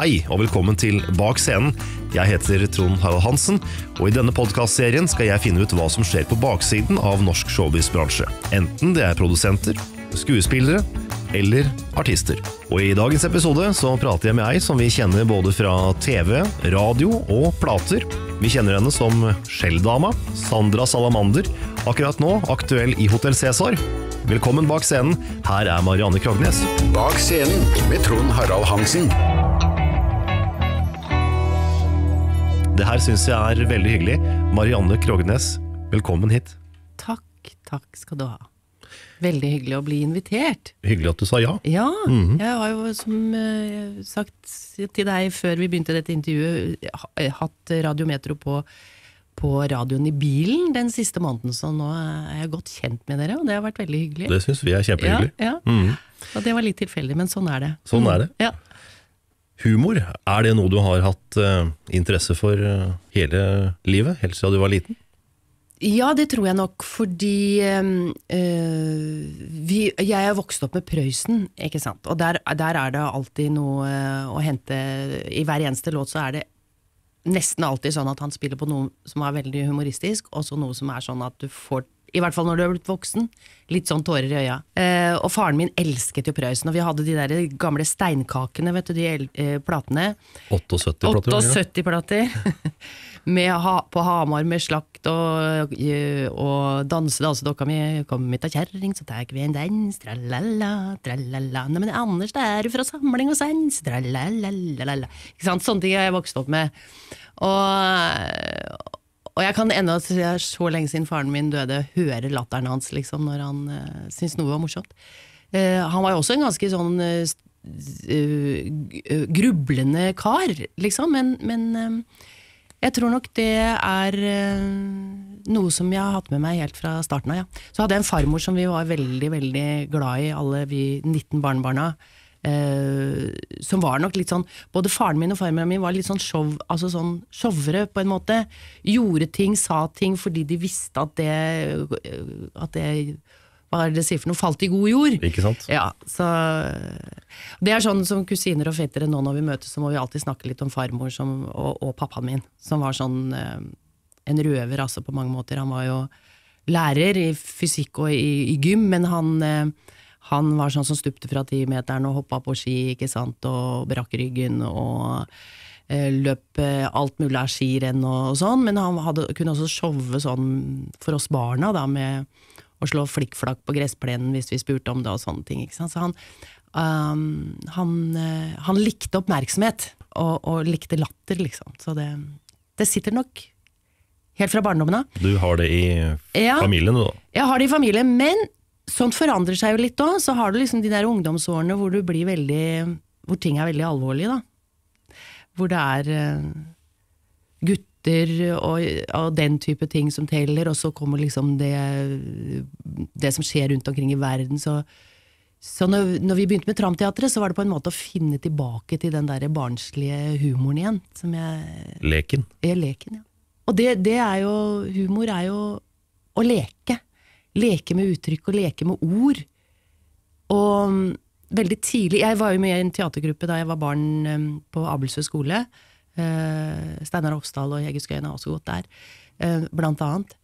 Hei og velkommen til Bak scenen. Jeg heter Trond Harald Hansen, og i denne podkastserien skal jeg finne ut hva som skjer på baksiden av norsk showbiz-bransje. Enten det er produsenter, skuespillere eller artister. Og I dagens episode så prater jeg med ei som vi kjenner både fra TV, radio og plater. Vi kjenner henne som Skjelldama, Sandra Salamander, akkurat nå aktuell i Hotell Cæsar. Velkommen bak scenen, her er Marianne Krognes. Bak scenen med Trond Harald Hansen. Det her syns jeg er veldig hyggelig. Marianne Krognes, velkommen hit. Takk, takk skal du ha. Veldig hyggelig å bli invitert. Hyggelig at du sa ja. Ja, jeg har jo som uh, sagt til deg før vi begynte dette intervjuet, hatt Radiometro på, på radioen i bilen den siste måneden, så nå er jeg godt kjent med dere, og det har vært veldig hyggelig. Det syns vi er kjempehyggelig. Ja, ja. Mhm. Og det var litt tilfeldig, men sånn er det. Sånn er det. Ja. Humor, er det noe du har hatt uh, interesse for uh, hele livet, helt siden du var liten? Ja, det tror jeg nok, fordi øh, vi, Jeg er vokst opp med Prøysen, ikke sant. Og der, der er det alltid noe å hente I hver eneste låt så er det nesten alltid sånn at han spiller på noe som er veldig humoristisk, og så noe som er sånn at du får i hvert fall når du er blitt voksen. Litt sånn tårer i øya. Eh, og faren min elsket jo Prøysen, og vi hadde de der gamle steinkakene, vet du, de eh, platene. 78 plater? var 78 plater. med ha, på Hamar med slakt og, og danse dansedokka mi. Kom ut av kjerring, så tar vi en dans. Tralala, tralala. Nei, men Anders, det er jo fra samling og sans. Tralalalala. Ikke sant? Sånne ting har jeg vokst opp med. Og, og jeg kan ennå, så lenge siden faren min døde, høre latteren hans liksom, når han uh, syntes noe var morsomt. Uh, han var jo også en ganske sånn uh, eh, eh, grublende kar, liksom, men, men eh, jeg tror nok det er eh, noe som jeg har hatt med meg helt fra starten av. Ja. Så hadde jeg en farmor som vi var veldig veldig glad i, alle vi 19 barnebarna. Eh, som var nok litt sånn Både faren min og farmoren min var litt sånn show, altså sånn showere, på en måte. Gjorde ting, sa ting fordi de visste at det, at det Hva er det de sier for noe? Falt i god jord. Ikke sant? Ja, så Det er sånn som kusiner og fettere nå når vi møtes, så må vi alltid snakke litt om farmor som, og, og pappaen min, som var sånn eh, en røver altså på mange måter. Han var jo lærer i fysikk og i, i gym, men han, eh, han var sånn som stupte fra timeteren og hoppa på ski, ikke sant, og brakk ryggen og eh, løp eh, alt mulig av skirenn og sånn, men han hadde, kunne også showe sånn for oss barna, da, med å slå flikkflakk på gressplenen hvis vi spurte om det og sånne ting. Så han, um, han, uh, han likte oppmerksomhet, og, og likte latter, liksom. Så det, det sitter nok helt fra barndommen av. Du har det i familien, du da? Jeg har det i familien, men sånt forandrer seg jo litt òg. Så har du liksom de der ungdomsårene hvor du blir veldig Hvor ting er veldig alvorlige, da. Hvor det er eh, gutter og, og den type ting som teller, og så kommer liksom det Det som skjer rundt omkring i verden. Så, så når, når vi begynte med Tramteatret, så var det på en måte å finne tilbake til den der barnslige humoren igjen. Som jeg Leken. er leken, ja. Og det, det er jo Humor er jo å leke. Leke med uttrykk og leke med ord. Og mm, veldig tidlig Jeg var jo med i en teatergruppe da jeg var barn mm, på Abelsø skole. Eh, Steinar Ofsdal og Hege Skøyen har også gått der, eh, blant annet.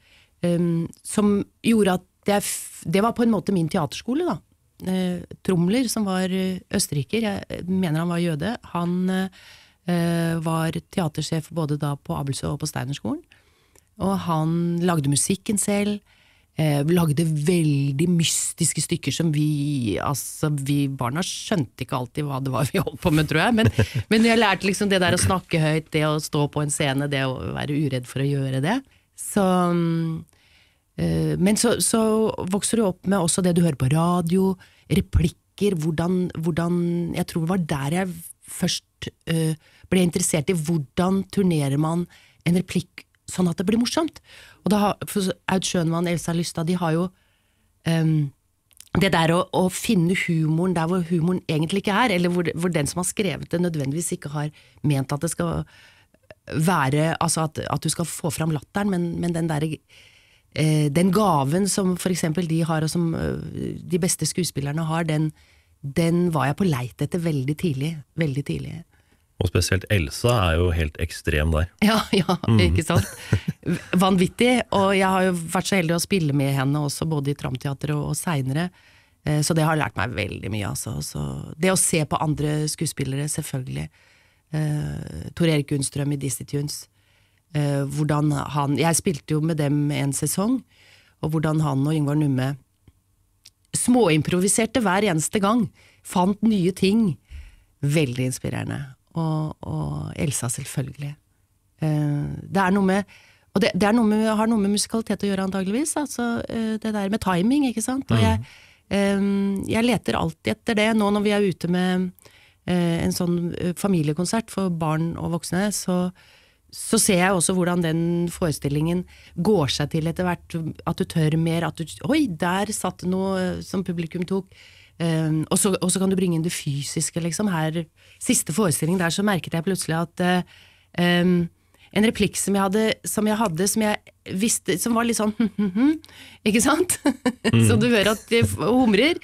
Um, som gjorde at jeg, Det var på en måte min teaterskole, da. Eh, Tromler, som var østerriker, jeg mener han var jøde, han var teatersjef både da på Abelsø og på Steinerskolen. Og han lagde musikken selv. Eh, lagde veldig mystiske stykker som vi altså vi barna skjønte ikke alltid hva det var vi holdt på med, tror jeg. Men, men jeg lærte liksom det der å snakke høyt, det å stå på en scene, det å være uredd for å gjøre det. Så mm, eh, Men så, så vokser du opp med også det du hører på radio, replikker, hvordan, hvordan Jeg tror det var der jeg først eh, ble interessert i hvordan turnerer man en replikk sånn at det blir morsomt. Og da for Aud Schønmann, Elsa Lystad, de har jo um, det der å, å finne humoren der hvor humoren egentlig ikke er, eller hvor, hvor den som har skrevet det nødvendigvis ikke har ment at det skal være Altså at, at du skal få fram latteren, men, men den derre eh, den gaven som for eksempel de har, og som eh, de beste skuespillerne har, den, den var jeg på leit etter veldig tidlig. Veldig tidlig. Og spesielt Elsa er jo helt ekstrem der. Ja, ja, ikke sant? Vanvittig. Og jeg har jo vært så heldig å spille med henne også, både i Tramteatret og, og seinere. Så det har lært meg veldig mye, altså. Så det å se på andre skuespillere, selvfølgelig. Uh, Tor Erik Gunnstrøm i Dizzie Tunes. Uh, hvordan han Jeg spilte jo med dem en sesong, og hvordan han og Yngvar Numme småimproviserte hver eneste gang. Fant nye ting. Veldig inspirerende. Og, og Elsa, selvfølgelig. Uh, det er noe med og det, det noe med, har noe med musikalitet å gjøre, antageligvis. Altså, det der med timing, ikke sant. Og jeg, um, jeg leter alltid etter det. Nå når vi er ute med en sånn familiekonsert for barn og voksne, så, så ser jeg også hvordan den forestillingen går seg til etter hvert. At du tør mer. At du Oi, der satt noe som publikum tok. Um, og, så, kan du bringe inn det fysiske, liksom. Her, siste forestilling der så merket jeg plutselig at uh, um, en replikk som jeg, hadde, som jeg hadde, som jeg visste Som var litt sånn Ikke sant? Mm. så du hører at det humrer.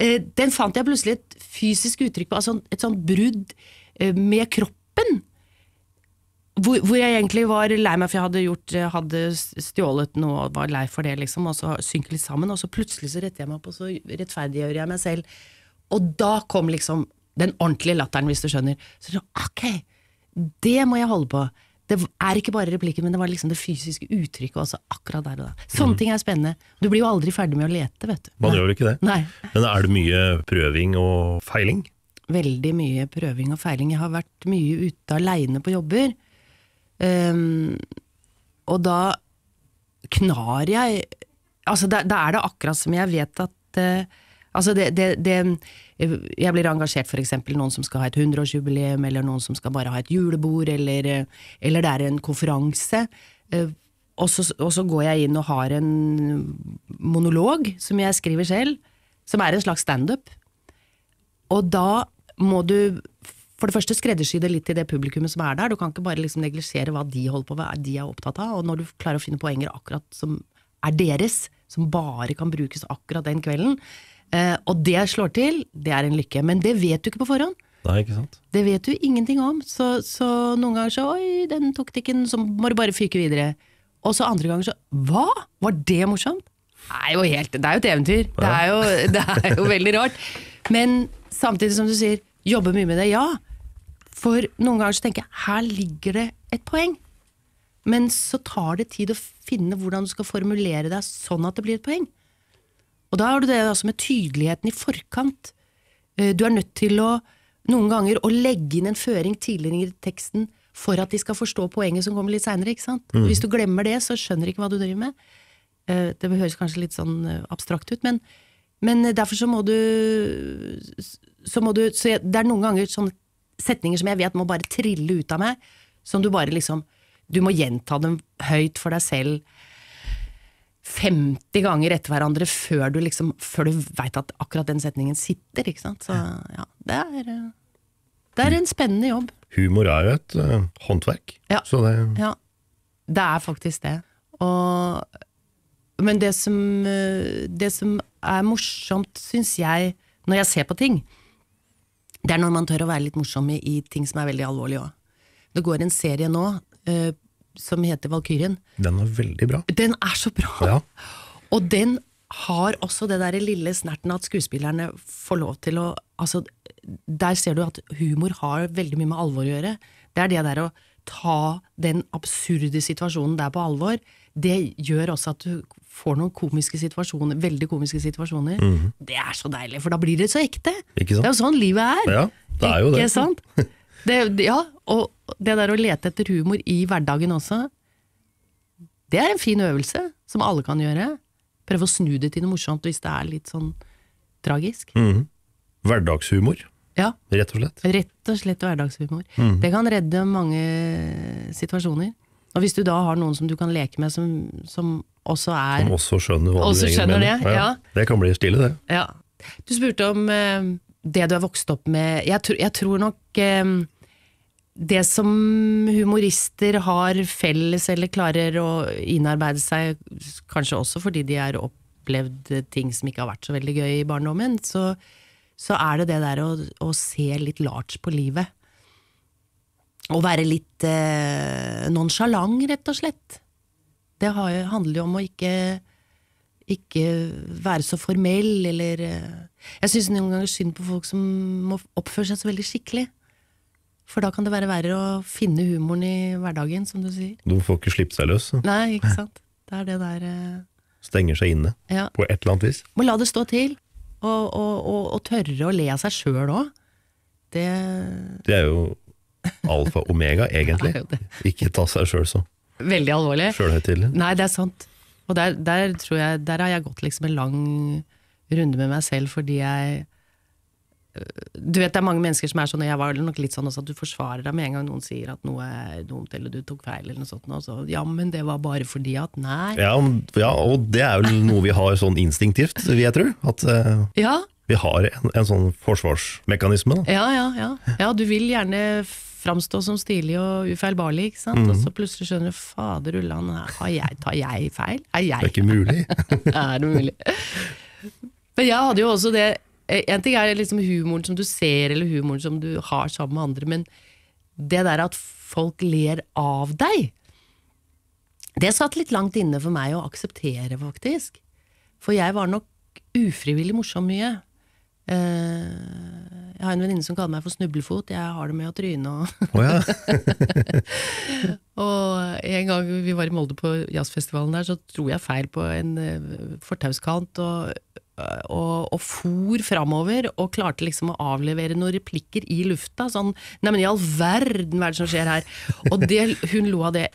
Uh, den fant jeg plutselig et fysisk uttrykk på, altså et sånt brudd uh, med kroppen. Hvor, hvor, jeg egentlig var lei meg for jeg hadde, gjort, hadde stjålet noe og var lei for det, liksom, og så synker litt sammen, og så plutselig så retter jeg meg opp, og så rettferdiggjør jeg meg selv. Og da kom liksom den ordentlige latteren, hvis du skjønner. Så jeg, ok, det må jeg holde på. Det er ikke bare replikken, men det var liksom det fysiske uttrykket også, akkurat der og da. Sånne mm. ting er spennende. Du blir jo aldri ferdig med å lete, vet du. Man gjør vel ikke det. Nei. Men er det mye prøving og feiling? Veldig mye prøving og feiling. Jeg har vært mye ute aleine på jobber. Um, og da knar jeg Altså, da, da, er det akkurat som jeg vet at uh, Altså, det, det, det, Jeg blir engasjert for eksempel noen som skal ha et 100-årsjubileum, eller noen som skal bare ha et julebord, eller, eller det er en konferanse. Uh, og så, og så, går jeg inn og har en monolog som jeg skriver selv, som er en slags standup. Og da må du for det første skreddersy det litt til det publikummet som er der. Du kan ikke bare liksom neglisjere hva de holder på med, hva de er opptatt av. Og når du klarer å finne poenger akkurat som er deres, som bare kan brukes akkurat den kvelden, eh, og det slår til, det er en lykke. Men det vet du ikke på forhånd. Nei, ikke sant? Det vet du ingenting om. Så, så noen ganger så Oi, den tok det så må du bare fyke videre. Og så andre ganger så Hva? Var det morsomt? Det er jo, helt, det er jo et eventyr. Ja. Det, er jo, det er jo veldig rart. Men samtidig som du sier, jobbe mye med det. Ja, for noen ganger så tenker jeg her ligger det et poeng. Men så tar det tid å finne hvordan du skal formulere deg sånn at det blir et poeng. Og da har du det altså med tydeligheten i forkant. Eh, du er nødt til å noen ganger å legge inn en føring tidligere i teksten for at de skal forstå poenget som kommer litt seinere. Mm. Hvis du glemmer det, så skjønner de ikke hva du driver med. Eh, det høres kanskje litt sånn eh, abstrakt ut, men, men derfor så må du Så må du så Det er noen ganger sånne setninger som jeg vet må bare trille ut av meg, som du bare liksom Du må gjenta dem høyt for deg selv 50 ganger etter hverandre før du liksom Før du veit at akkurat den setningen sitter, ikke sant. Så ja, det er Det er en spennende jobb. Humor er jo et uh, håndverk. Ja. Så det Ja. Det er faktisk det. Og Men det som, eh, det som er morsomt, syns jeg, når jeg ser på ting, det er når man tør å være litt morsom i ting som er veldig alvorlige òg. Det går en serie nå uh, som heter Valkyrien. Den er veldig bra. Den er så bra! Ja. Og den har også det der lille snerten at skuespillerne får lov til å altså, Der ser du at humor har veldig mye med alvor å gjøre. Det er det der å ta den absurde situasjonen der på alvor. Det gjør også at du får noen komiske situasjoner, veldig komiske situasjoner. Mm. Det er så deilig, for da blir det så ekte! Det er jo sånn livet er! Ja, det er jo det. Ikke sant? Det, ja, og det der å lete etter humor i hverdagen også, det er en fin øvelse som alle kan gjøre. Prøve å snu det til noe morsomt hvis det er litt sånn tragisk. Mm. Hverdagshumor, ja. rett og slett. Rett og slett hverdagshumor. Mm. Det kan redde mange situasjoner. Og hvis du da har noen som du kan leke med som, som også er Som også skjønner hva også du skjønner mener. Det, ja. det kan bli stille, det. Ja. Du spurte om eh, det du har vokst opp med. Jeg, tr jeg tror nok eh, det som humorister har felles, eller klarer å innarbeide seg, kanskje også fordi de har opplevd ting som ikke har vært så veldig gøy i barndommen, så, så er det det der å, å se litt large på livet. Å være litt eh, nonsjalant, rett og slett. Det har, handler jo om å ikke ikke være så formell, eller eh, Jeg syns noen ganger synd på folk som må oppføre seg så veldig skikkelig. For da kan det være verre å finne humoren i hverdagen, som du sier. Du får ikke slippe seg løs. Nei, ikke sant. Det er det der eh, Stenger seg inne Ja. på et eller annet vis. Må la det stå til. Og, og, og, og tørre å le av seg sjøl òg. Det Det er jo alfa omega, egentlig. Jo. Ikke ta seg sjøl så Veldig alvorlig. sjølhøytidelig. Nei, det er sant. Og der, der tror jeg Der har jeg gått liksom en lang runde med meg selv fordi jeg øh, Du vet det er mange mennesker som er sånn, og jeg var nok litt sånn også, at du forsvarer deg med en gang noen sier at noe er dumt, eller du tok feil, eller noe sånt. Og så, ja, men det var bare fordi at Nei. Ja, ja, og det er vel noe vi har sånn instinktivt, vil jeg tro. At uh, Ja, vi har en, en sånn forsvarsmekanisme. Da. ja, ja, ja. Ja, du vil gjerne framstå som stilig og ufeilbarlig, ikke sant. Og så plutselig skjønner du fader ullan, har jeg, tar jeg feil? Er Det er ikke mulig. er det mulig? Men jeg hadde jo også det En ting er liksom humoren som du ser, eller humoren som du har sammen med andre, men det der at folk ler av deg, det satt litt langt inne for meg å akseptere, faktisk. For jeg var nok ufrivillig morsom mye. Eh, Jeg har en venninne som kaller meg for snublefot. Jeg har det med å tryne og oh, ja. Og en gang vi var i Molde på jazzfestivalen der, så dro jeg feil på en eh, fortauskant og, og, og for framover, og klarte liksom å avlevere noen replikker i lufta. Sånn Nei, men i all verden, hva er det som skjer her? Og det, hun lo av det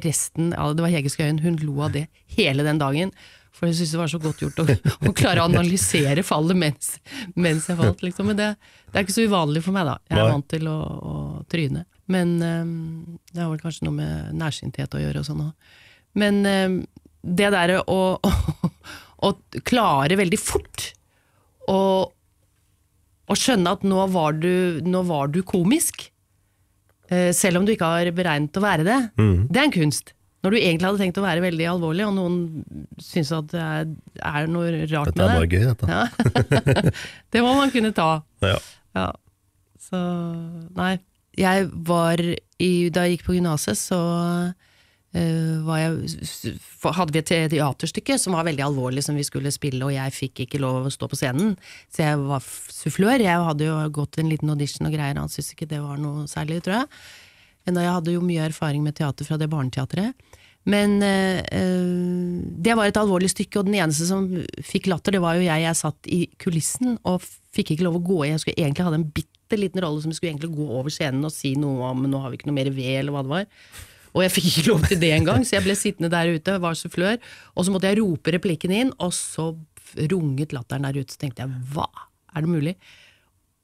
resten av Det var Hege Skøyen, hun lo av det hele den dagen. For jeg syntes det var så godt gjort å, å klare å analysere fallet mens, mens jeg falt. Liksom. Men det, det er ikke så uvanlig for meg, da. Jeg er vant til å, å tryne. Men um, det har vel kanskje noe med nærsynthet å gjøre og sånn òg. Men um, det derre å, å, å klare veldig fort å, skjønne at nå var du, nå var du komisk, eh, selv om du ikke har beregnet å være det, det er en kunst. Når du egentlig hadde tenkt å være veldig alvorlig, og noen syns at det er, er noe rart Dette er bare gøy, dette. Ja. det må man kunne ta. Ja. Ja. Så nei. Jeg var i, Da jeg gikk på gymnaset, så uh, var jeg, hadde vi et teaterstykke som var veldig alvorlig, som vi skulle spille, og jeg fikk ikke lov å stå på scenen. Så jeg var sufflør. Jeg hadde jo gått en liten audition og greier, han syntes ikke det var noe særlig, tror jeg. Enda jeg hadde jo mye erfaring med teater fra det barneteatret. Men eh, det var et alvorlig stykke, og den eneste som fikk latter, det var jo jeg. Jeg satt i kulissen og fikk ikke lov å gå i. Jeg skulle egentlig ha en bitte liten rolle som jeg skulle egentlig gå over scenen og si noe om nå har vi ikke noe mer ved, eller hva det var. Og jeg fikk ikke lov til det engang, så jeg ble sittende der ute, var sufflør, og så måtte jeg rope replikken inn, og så runget latteren der ute. Så tenkte jeg hva, er det mulig?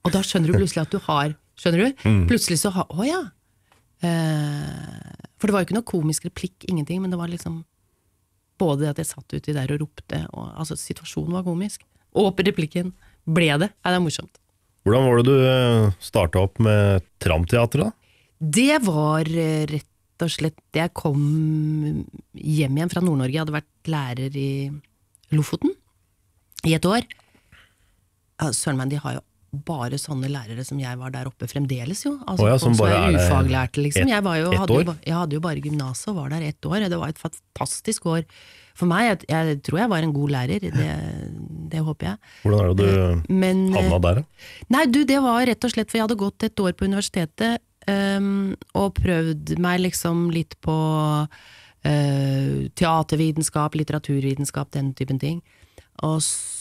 Og da skjønner du plutselig at du har Skjønner du? Plutselig så har Å ja. Eh, for det var jo ikke noe komisk replikk, ingenting, men det var liksom både det at jeg satt uti der og ropte, og altså situasjonen var komisk. Og replikken ble det. Nei, det er morsomt. Hvordan var det du starta opp med Tramteatret? da? Det var eh, rett og slett Jeg kom hjem igjen fra Nord-Norge. Jeg hadde vært lærer i Lofoten i et år. Søren meg, de har jo bare sånne lærere som jeg var der oppe fremdeles, jo. Altså, oh ja, som bare er ufaglærte, liksom. Jeg, var jo, hadde jo, jeg hadde jo bare gymnaset og var der ett år. Det var et fantastisk år. For meg, jeg, jeg tror jeg var en god lærer, det, det håper jeg. Hvordan er det du Men, eh, havna der? da? Nei, du, det var rett og slett for jeg hadde gått et år på universitetet um, og prøvd meg liksom litt på uh, teatervitenskap, litteraturvitenskap, den typen ting. Og så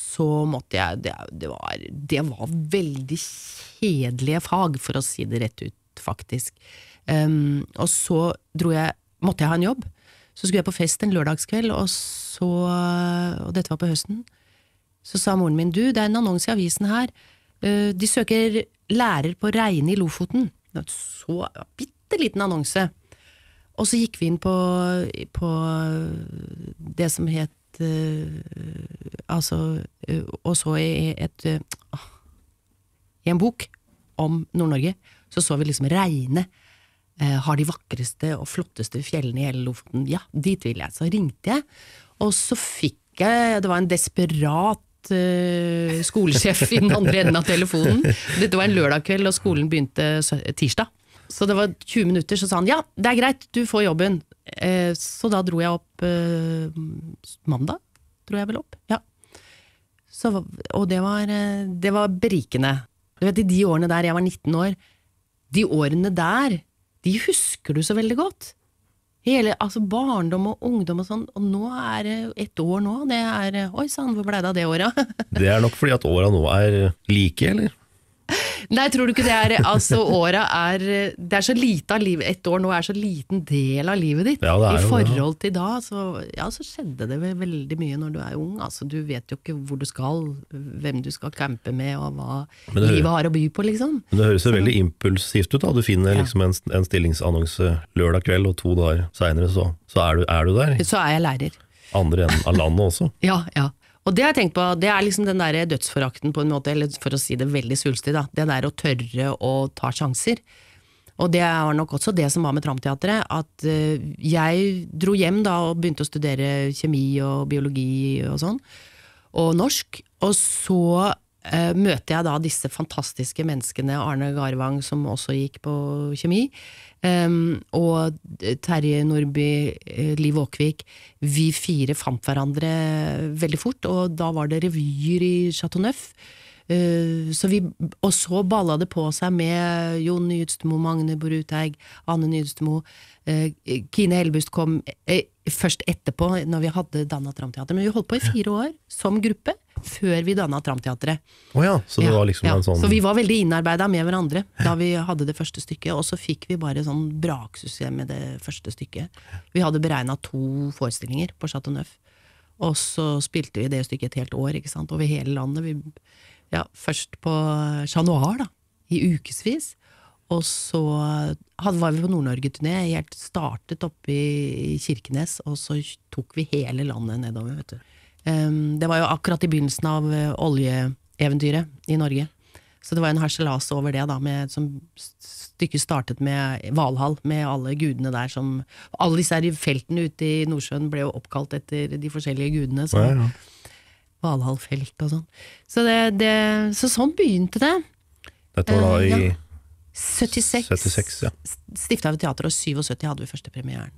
måtte jeg Det, det, var, det var veldig kjedelige fag, for å si det rett ut, faktisk. Um, og så jeg Måtte jeg ha en jobb. Så skulle jeg på fest en lørdagskveld, og så Og dette var på høsten. Så sa moren min, du, det er en annonse i avisen her. Uh, De søker lærer på Reine i Lofoten. Det var Så bitte liten annonse. Og så gikk vi inn på, på det som het Altså eh, Og så i et eh, I en bok om Nord-Norge, så så vi liksom regnet. eh, har de vakreste og flotteste fjellene i hele Lofoten. Ja, dit vil jeg. Så ringte jeg, og så fikk jeg Det var en desperat eh, skolesjef i den andre enden av telefonen. Dette var en lørdag kveld, og skolen begynte tirsdag. Så det var 20 minutter, så sa han ja, det er greit, du får jobben. Eh, så da dro jeg opp eh, mandag, dro jeg vel opp. Ja. Så, og det var, eh, det var berikende. Du vet, I de årene der jeg var 19 år, de årene der, de husker du så veldig godt. Hele, altså Barndom og ungdom og sånn, og nå er det ett år nå. Det er Oi sann, hvor blei det av det året? Det er nok fordi at åra nå er like, eller? Nei, tror du ikke det er Altså, åra er Det er så lite av livet Ett år nå er så liten del av livet ditt. Ja, I forhold til da, så, ja, så skjedde det veldig mye når du er ung. Altså, du vet jo ikke hvor du skal, hvem du skal campe med, og hva det- livet har å by på, liksom. Men det høres jo veldig impulsivt ut. da Du finner liksom en, en stillingsannonse lørdag kveld, og to dager seinere så, så er, du, er du der. Så er jeg lærer. Andre enden av landet også. Ja, ja. Og det har jeg tenkt på, det er liksom den der dødsforakten på en måte, eller for å si det veldig svulstig, da. Det der å tørre å ta sjanser. Og det var nok også det som var med Tramteatret, at eh, jeg dro hjem da og begynte å studere kjemi og biologi og sånn, og norsk, og så eh, møter jeg da disse fantastiske menneskene, Arne Garvang som også gikk på kjemi, em, og Terje Nordby, eh, Liv Åkvik. Vi fire fant hverandre veldig fort, og da var det revyer i Chateau Neuf. Uh, så vi, og så balla det på seg med Jon Nydstemo, Magne Boruthaug, Anne Nydstemo. Uh, Kine Helbust kom uh, først etterpå, når vi hadde danna Tramteater. Men vi holdt på i fire år som gruppe, før vi danna Tramteatret. Oh ja, så Ja, liksom ja. sånn Så vi var veldig innarbeida med hverandre da vi hadde det første stykket, og så fikk vi bare sånn braksuksess med det første stykket. Vi hadde beregna to forestillinger på Chateau Neuf, og så spilte vi det stykket et helt år, ikke sant, over hele landet. Vi, ja, først på Chat Noir, da, i ukevis. Og så var vi på Nord-Norge-turné, helt startet oppe i, i Kirkenes, og så tok vi hele landet nedover, vet du. Det var jo akkurat i begynnelsen av eh, oljeeventyret i Norge. Så det var en harselas over det, da, med, som stykket startet med Valhall, med alle gudene der som Alle disse her i feltene ute i Nordsjøen ble jo oppkalt etter de forskjellige gudene. Så ja, ja. Valhall-felt og sånn. Så, det, det, så sånn begynte det. Dette var da i Eh, ja. 76, 76, ja. stifta vi teater, og 77 hadde vi første premieren.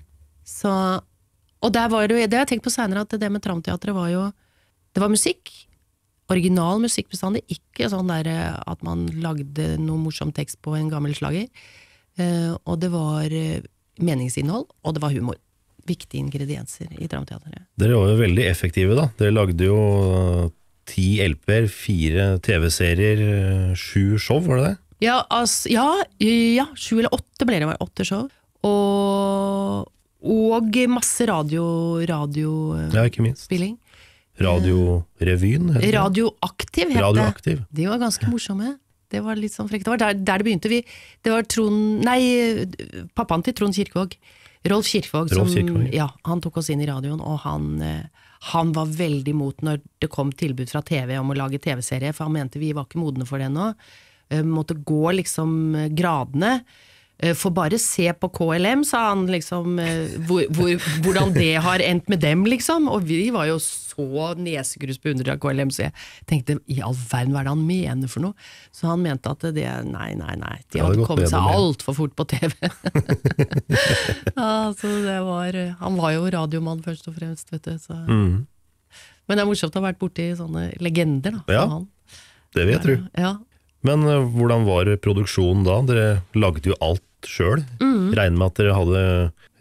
Så, og der var det, det har jeg tenkt på seinere, at det med Tramteatret var jo Det var musikk. Original musikk bestandig. Ikke sånn der eh, at man lagde noe morsom tekst på en gammel slager. Eh, og det var eh, meningsinnhold, og det var humor. Viktige ingredienser i Tramteatret. Dere var jo veldig effektive, da. Dere lagde jo ti LP-er, fire TV-serier, sju show, var det det? Ja, altså, ja, ja, sju eller åtte ble det, var åtte show. Og, og masse radio, radiospilling. Ja, ikke minst. Radiorevyen, heter det? Radioaktiv het det. De var ganske morsomme. Det var litt sånn frekt. Det var der, der det begynte. Vi, det var Trond Nei, pappaen til Trond Kirkevåg. Rolf Kirkevåg. Rolf som- Ja, han tok oss inn i radioen, og han, eh, han var veldig imot når det kom tilbud fra TV om å lage TV-serie, for han mente vi var ikke modne for det ennå. Eh, Måtte gå liksom eh, gradene. Eh, Få bare se på KLM, sa han liksom, eh, hvor, hvor, hvordan det har endt med dem, liksom. Og vi var jo så nesegrus beundret av KLM, så jeg tenkte i all verden hva er det han mener for noe? Så han mente at det Nei, nei, nei. De hadde kommet seg altfor fort på TV. ja, så det var Han var jo radiomann først og fremst, vet du. Så. Mm. Men det er morsomt å ha vært borti sånne legender, da. Ja. han. Det vil jeg tro. Ja. Men hvordan var produksjonen da? Dere lagde jo alt sjøl. Mm. Regner med at dere hadde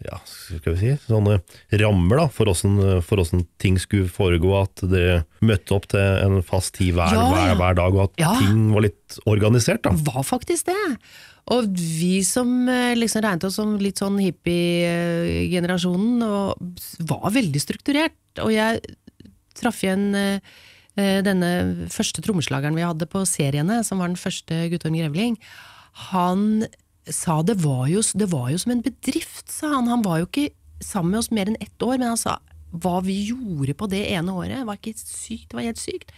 ja, skal vi si, sånne rammer da, for åssen ting skulle foregå. At dere møtte opp til en fast tid hver, Ja, hver, hver dag, og at Ja. ting var litt organisert. da. var faktisk det. Og vi som eh, liksom regnet oss som litt sånn hippie-generasjonen, var veldig strukturert. Og jeg traff igjen eh, eh, denne første trommeslageren vi hadde på seriene, som var den første Guttorm Grevling. Han sa det var, jo, det var jo som en bedrift, sa han. Han var jo ikke sammen med oss mer enn ett år, men han sa hva vi gjorde på det ene året, var ikke sykt, det var helt sykt.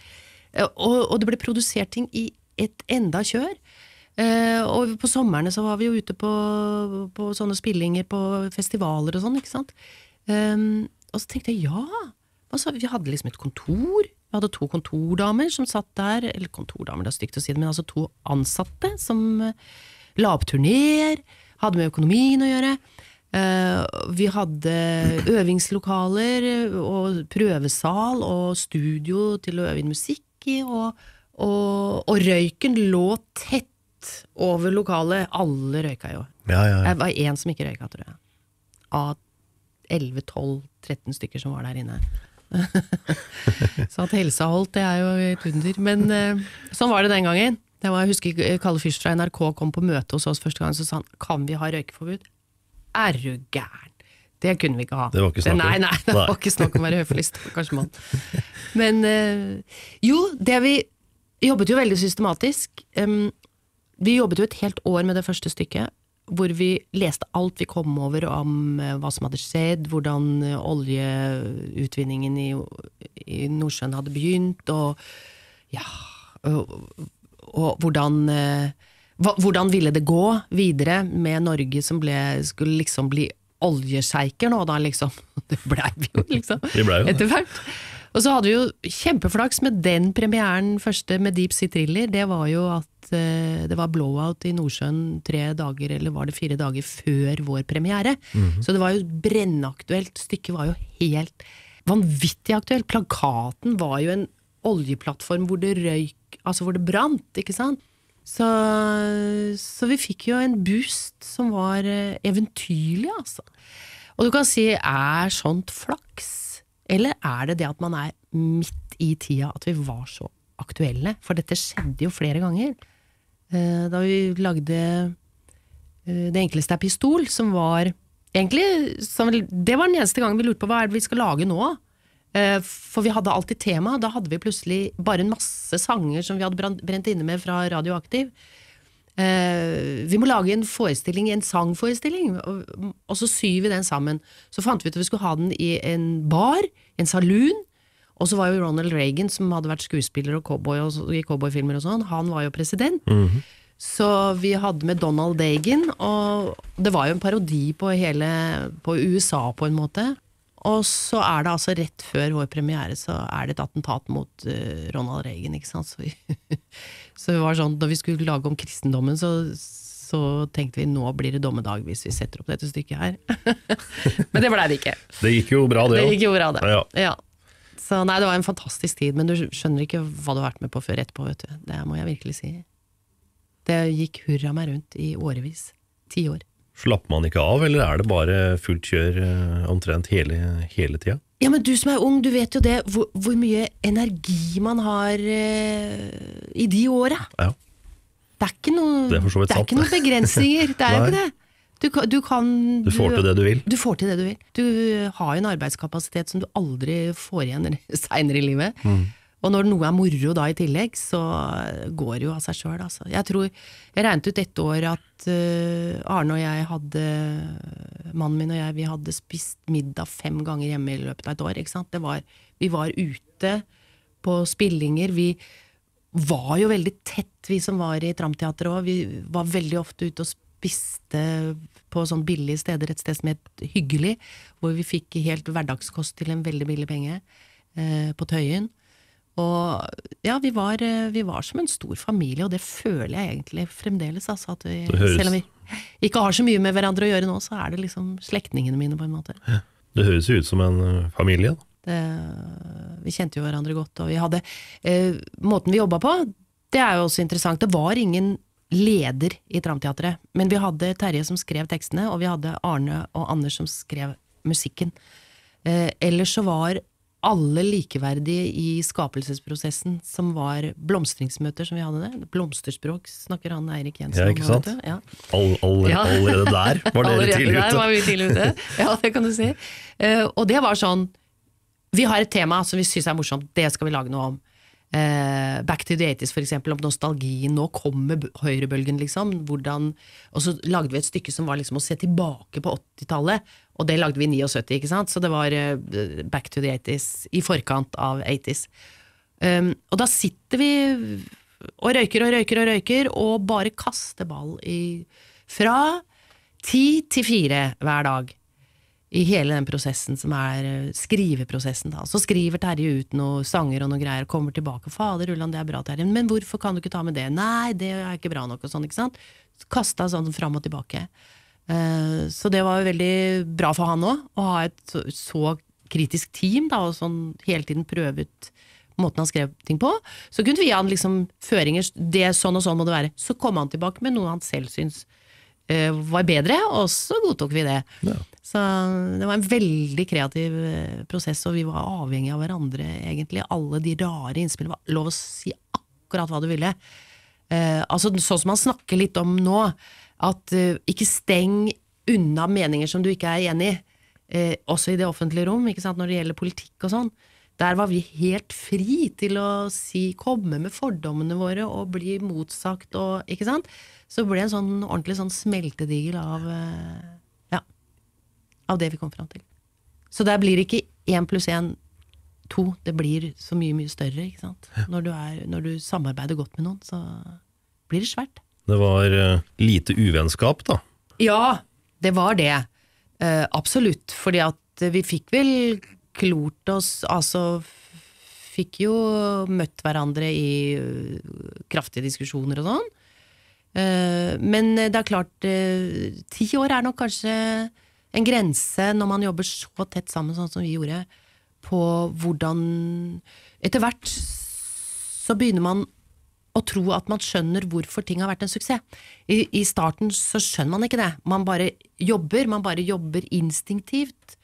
Eh, Og, og det ble produsert ting i et enda kjør. Uh, og på somrene så var vi jo ute på, på sånne spillinger på festivaler og sånn, ikke sant. Um, og så tenkte jeg ja, altså, vi hadde liksom et kontor. Vi hadde to kontordamer som satt der, eller kontordamer, det er stygt å si det, men altså to ansatte som, la opp turneer, hadde med økonomien å gjøre. Eh, vi hadde øvingslokaler og prøvesal og studio til å øve inn musikk i, og, og, og røyken lå tett over lokalet. Alle røyka jo. Ja, ja, ja. Det var én som ikke røyka, tror jeg. Av 11-12-13 stykker som var der inne. Så at helsa holdt, det er jo et under. Men eh, sånn var det den gangen. Det var, jeg husker Kalle Fyrst fra NRK kom på møte hos oss første gang, så sa han kan vi ha røykeforbud. Er du gæren? Det kunne vi ikke ha. Det var ikke snakk om. Nei, nei, det var ikke snakk om å være høflig, stakkars mann. Men eh, jo, det vi jobbet jo veldig systematisk. Em, vi jobbet jo et helt år med det første stykket, hvor vi leste alt vi kom over om eh, hva som hadde skjedd, hvordan eh, oljeutvinningen i, i Nordsjøen hadde begynt, og ja og, hvordan eh, hvordan ville det gå videre med Norge som ble, skulle liksom bli oljesjeiker nå, da, liksom? Det blei vi jo, liksom. Ble jo. Etter hvert. Og så hadde vi jo kjempeflaks med den premieren første med Deep Sea Thriller. Det var jo at uh, det var blowout i Nordsjøen tre dager, eller var det fire dager før vår premiere. Så det var jo brennaktuelt. Stykket var jo helt vanvittig aktuelt. Plakaten var jo en oljeplattform hvor det røyk, altså hvor det brant, ikke sant? Så, så vi fikk jo en boost som var eh, eventyrlig, altså. Og du kan si, er sånt flaks? Eller er det det at man er midt i tida at vi var så aktuelle? For dette skjedde jo flere ganger. Eh, Da vi lagde eh, Det enkleste er pistol, som var Egentlig, som, det var den eneste gangen vi lurte på hva er det vi skal lage nå. Eh, For vi hadde alltid tema. Da hadde vi plutselig bare en masse sanger som vi hadde brent inne med fra Radioaktiv. Eh, vi må lage en forestilling, en sangforestilling, og, så syr vi den sammen. Så fant vi ut at vi skulle ha den i en bar, en saloon. Og så var jo Ronald Reagan, som hadde vært skuespiller og cowboy og, i cowboyfilmer og sånn, han var jo president. Så vi hadde med Donald Dagan, og det var jo en parodi på hele på USA, på en måte. Og så er det altså rett før vår premiere, så er det et attentat mot uh, Ronald Reagan, ikke sant. Så vi, så vi var sånn, når vi skulle lage om kristendommen, så, så tenkte vi nå blir det dommedag hvis vi setter opp dette stykket her. Men det blei det ikke. Det gikk jo bra, det Det gikk jo bra, det. Ja. Ja. Så nei, det var en fantastisk tid, men du skjønner ikke hva du har vært med på før etterpå, vet du. Det må jeg virkelig si. Det gikk hurra meg rundt i årevis. Ti år. Slapper man ikke av, eller er det bare fullt kjør eh, omtrent hele, hele tida? Ja, men du som er ung, du vet jo det, hvor, hvor mye energi man har eh, i de åra. Ja. Det er ikke noen, Det er det er ikke noen begrensninger. Det er jo ikke det. Du, kan- du kan Du får til det du vil. Du får til det du vil. Du har jo en arbeidskapasitet som du aldri får igjen seinere i livet. Mm. Og når noe er moro da i tillegg, så går det jo av seg sjøl, altså. Jeg tror Jeg regnet ut ett år at uh, Arne og jeg hadde Mannen min og jeg, vi hadde spist middag fem ganger hjemme i løpet av et år, ikke sant. Var, vi var ute på spillinger. Vi var jo veldig tett, vi som var i Tramteatret òg. Vi var veldig ofte ute og spiste på sånn billige steder, et sted som het Hyggelig, hvor vi fikk helt hverdagskost til en veldig billig penge, eh, på Tøyen. Og ja, vi var, eh, vi var som en stor familie, og det føler jeg egentlig fremdeles. Altså, at vi, Selv om vi ikke har så mye med hverandre å gjøre nå, så er det liksom slektningene mine, på en måte. Det høres jo ut som en eh, familie. Det, vi kjente jo hverandre godt, og vi hadde eh, Måten vi jobba på, det er jo også interessant. Det var ingen leder i Tramteatret, men vi hadde Terje som skrev tekstene, og vi hadde Arne og Anders som skrev musikken. Eh, ellers så var alle likeverdige i skapelsesprosessen, som var blomstringsmøter som vi hadde det. Blomsterspråk snakker han Eirik Jensen Ja, ikke sant? Ja. All, all, Ja. Allerede der var dere tidlig Der ute. var vi tidlig ute. Ja, det kan du si. Uh, og det var sånn Vi har et tema som vi syns er morsomt, det skal vi lage noe om. Eh, Back to the 80s, for eksempel, om nostalgien. Nå kommer høyrebølgen, liksom. Hvordan, og så lagde vi et stykke som var liksom å se tilbake på 80-tallet. Og det lagde vi i 79, ikke sant? Så det var eh, Back to the 80s i forkant av 80s. Um, og da sitter vi og røyker og røyker og røyker, og bare kaster ball i Fra ti til fire hver dag. I hele den prosessen som er eh, skriveprosessen. da. Så skriver Terje ut noen sanger og noen greier, og kommer tilbake. 'Fader Ulland, det er bra, Terje, men hvorfor kan du ikke ta med det?' 'Nei, det er ikke bra nok', og sånn, ikke sant. Kasta sånn fram og tilbake. Eh, så det var jo veldig bra for han òg, å ha et så, kritisk team, da, og sånn hele tiden prøve ut måten han skrev ting på. Så kunne vi gi han liksom føringer, det sånn og sånn må det være. Så kom han tilbake med noe han selv syns var bedre, og så godtok vi det. Ja. Så det var en veldig kreativ eh, prosess, og vi var avhengige av hverandre, egentlig. Alle de rare innspillene var lov å si akkurat hva du ville. Eh, altså Sånn som man snakker litt om nå, at eh, ikke steng unna meninger som du ikke er enig i. Eh, også i det offentlige rom, når det gjelder politikk og sånn. Der var vi helt fri til å si, komme med fordommene våre og bli motsagt og Ikke sant? Så ble det en sånn ordentlig sånn smeltedigel av eh, Ja. Av det vi kom fram til. Så der blir det ikke én pluss én to. Det blir så mye, mye større, ikke sant. Når, du er, når du samarbeider godt med noen, så blir det svært. Det var eh, lite uvennskap, da. Ja, det var det. Uh, absolutt. Fordi at vi fikk vel klort oss Altså fikk jo møtt hverandre i øh, kraftige diskusjoner og sånn. Eh, men det er klart, eh, ti år er nok kanskje en grense når man jobber så tett sammen sånn som vi gjorde, på hvordan Etter hvert så begynner man å tro at man skjønner hvorfor ting har vært en suksess. I, I starten så skjønner man ikke det. Man bare jobber, man bare jobber instinktivt.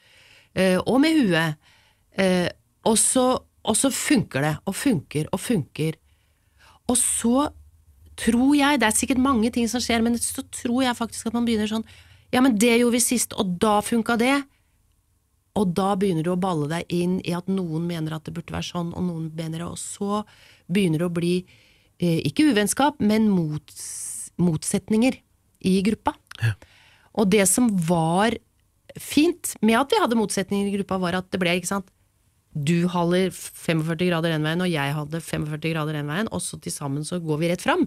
Eh, og med huet. Eh, og, så, og så funker det, og funker og funker. Og så tror jeg, det er sikkert mange ting som skjer, men så tror jeg faktisk at man begynner sånn Ja, men det gjorde vi sist, og da funka det. Og da begynner du å balle deg inn i at noen mener at det burde være sånn, og noen mener det, og så begynner det å bli eh, ikke uvennskap, men mots, motsetninger i gruppa. Og det som var fint med at vi hadde motsetninger i gruppa, var at det ble, ikke sant du holder 45 grader den veien, og jeg hadde 45 grader den veien, og så til sammen så går vi rett fram.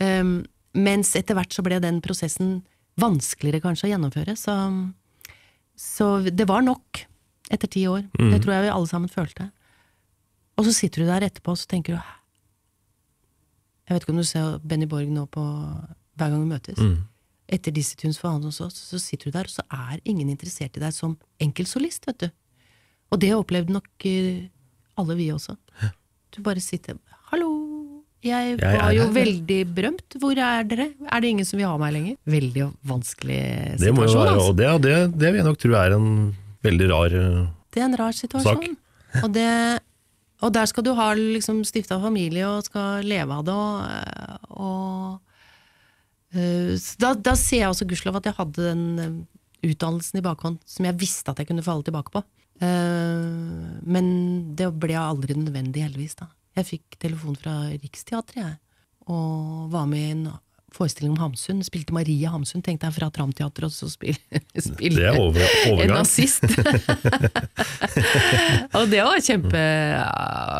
Um, mens etter hvert så ble den prosessen vanskeligere kanskje å gjennomføre, så, så det var nok etter ti år. Det tror jeg vi alle sammen følte. Og så sitter du der etterpå og så tenker du Jeg vet ikke om du ser Benny Borg nå på hver gang vi møtes. Etter disse Tunes for hos oss, så sitter du der, og så er ingen interessert i deg som enkeltsolist, vet du. Og det opplevde nok eh, alle vi også. Du bare sitter Hallo, jeg var jo her, veldig berømt. Hvor er dere? Er det ingen som vil ha meg lenger? Veldig vanskelig situasjon. Det må jo være, altså. og det, det, det vil jeg nok tro er en veldig rar sak. Det er en rar situasjon. Og, det, og der skal du ha liksom stifta familie og skal leve av det, og, og eh, så da, da ser jeg også gudskjelov at jeg hadde den eh, utdannelsen i bakhånd som jeg visste at jeg kunne falle tilbake på. Eh, men det ble aldri nødvendig, heldigvis. da. Jeg fikk telefon fra Riksteatret, jeg, og var med i en forestilling om Hamsun. Spilte Marie Hamsun, tenkte jeg, fra Tramteatret, og så spille, er over, en nazist. og det var kjempe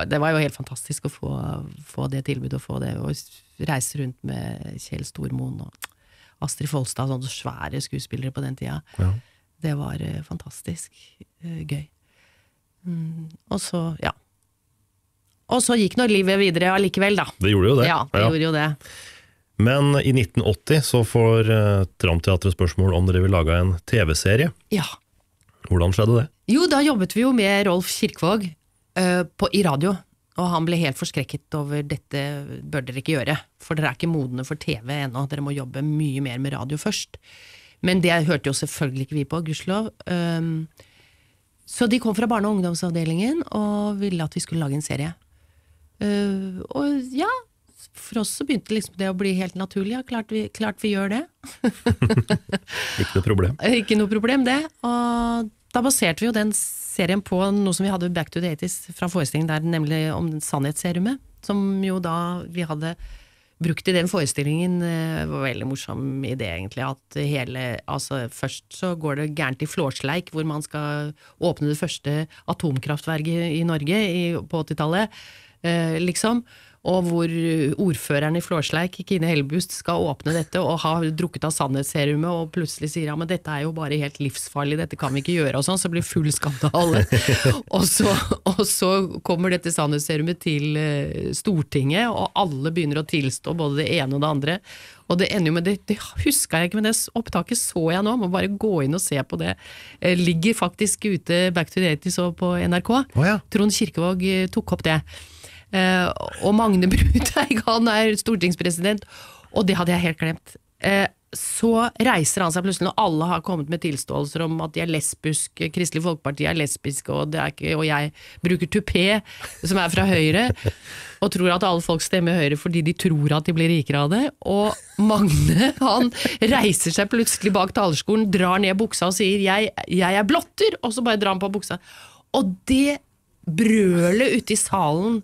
Det var jo helt fantastisk å få, få det tilbudet, og få det, og reise rundt med Kjell Stormoen og Astrid Folstad, sånne svære skuespillere på den tida. Ja. Det var uh, fantastisk uh, gøy. Mm, og så, ja. Og så gikk nå livet videre allikevel, da. Det gjorde jo det. Ja, det Ja. gjorde jo det. Men i 1980 så får uh, Tramteatret spørsmål om dere vil lage en TV-serie. Ja. Hvordan skjedde det? Jo, da jobbet vi jo med Rolf Kirkvaag uh, på- i radio. Og han ble helt forskrekket over dette bør dere ikke gjøre, for dere er ikke modne for TV ennå, dere må jobbe mye mer med radio først. Men det hørte jo selvfølgelig ikke vi på, gudskjelov. Um, så de kom fra barne- og ungdomsavdelingen og ville at vi skulle lage en serie. Uh, og ja, for oss så begynte liksom det å bli helt naturlig. Ja, klart vi, klart vi gjør det. Ikke noe problem. Ikke noe problem, det. Og da baserte vi jo den serien på noe som vi hadde Back to the 80s fra forestillingen der, nemlig om Sannhetsserumet. Som jo da vi hadde brukt i den forestillingen. det var veldig morsom idé, egentlig. At hele Altså, først så går det gærent i Flårsleik, hvor man skal åpne det første atomkraftverket i Norge i, på 80-tallet. Eh, liksom. Og hvor ordføreren i Flåsleik, Kine Helbust skal åpne dette og har drukket av sannhetsserumet og plutselig sier ja, men dette er jo bare helt livsfarlig, dette kan vi ikke gjøre og sånn, så blir det full skandale. og, så, og så kommer dette sannhetsserumet til eh, Stortinget, og alle begynner å tilstå både det ene og det andre. Og det ender jo med det, det huska jeg ikke, men det opptaket så jeg nå. Må bare gå inn og se på det. Eh, ligger faktisk ute Back to the 80s og på NRK. Oh, ja. Trond Kirkevåg eh, tok opp det. Eh, og Magne Bruteig, han er stortingspresident, og det hadde jeg helt glemt. Eh, så reiser han seg plutselig, når alle har kommet med tilståelser om at de er lesbiske, Kristelig Folkeparti er lesbiske, og, er ikke, og jeg bruker tupé, som er fra Høyre, og tror at alle folk stemmer Høyre fordi de tror at de blir rikere av det. Og Magne han reiser seg plutselig bak talerskolen, drar ned buksa og sier 'jeg, jeg er blotter', og så bare drar han på buksa. Og det brølet ute i salen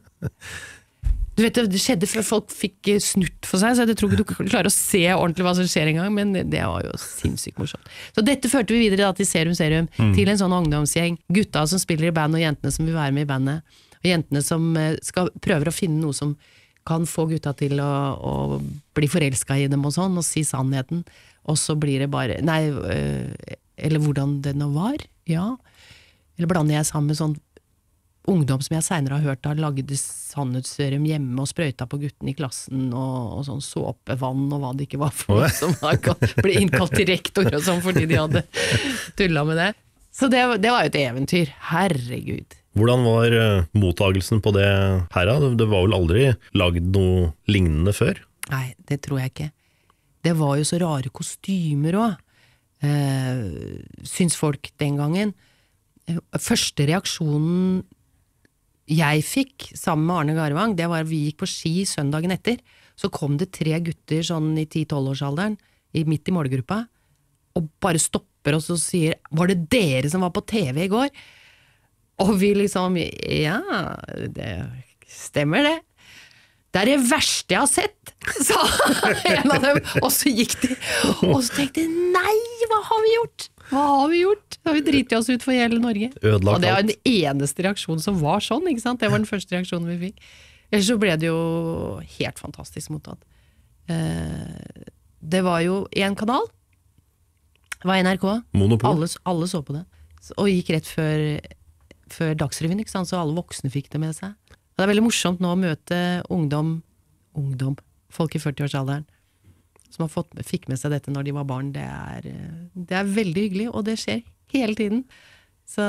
du vet, Det skjedde før folk fikk eh, snurt for seg, så jeg tror ikke du klarer å se ordentlig hva som skjer engang, men det var jo sinnssykt morsomt. Så dette førte vi videre da til Serum Serum, til en sånn ungdomsgjeng. Gutta som spiller i band, og jentene som vil være med i bandet. Og jentene som eh, skal, prøver å finne noe som kan få gutta til å, å bli forelska i dem og sånn, og si sannheten. Og så blir det bare Nei, øh, eller hvordan det nå var. Ja. Eller blander jeg sammen med sånn ungdom som jeg seinere har hørt har lagd sannhetsserum hjemme og sprøyta på guttene i klassen, og, og sånn såpevann og hva det ikke var for noe, som gått- ble innkalt til rektor og sånn fordi de hadde tulla med det. Så det, det var jo et eventyr. Herregud. Hvordan var uh, mottagelsen på det her? da? Det var vel aldri lagd noe lignende før? Nei, det tror jeg ikke. Det var jo så rare kostymer òg, eh, syns folk den gangen. Eh, Første reaksjonen jeg fikk sammen med Arne Garvang, det var at vi gikk på ski søndagen etter. Så kom det tre gutter sånn i 10-12-årsalderen, midt i målgruppa, og bare stopper oss og sier 'Var det dere som var på TV i går?' Og vi liksom Ja, det stemmer det. Det er det verste jeg har sett, sa en av dem. Og så gikk de, og så tenkte jeg nei, hva har vi gjort? Hva har vi gjort? Har vi driti oss ut for hele Norge? Ødelagt og det var den eneste reaksjonen som var sånn, ikke sant? Det var den første reaksjonen vi fikk. Ellers så ble det jo helt fantastisk mottatt. Eh, Det var jo én kanal. Det var NRK. Monopol? Alle, alle så på det. Og gikk rett før, før Dagsrevyen, ikke sant? så alle voksne fikk det med seg. Og det er veldig morsomt nå å møte ungdom, ungdom, folk i 40-årsalderen, som har fått, fikk med seg dette når de var barn. Det er, det er veldig hyggelig, og det skjer hele tiden. Så,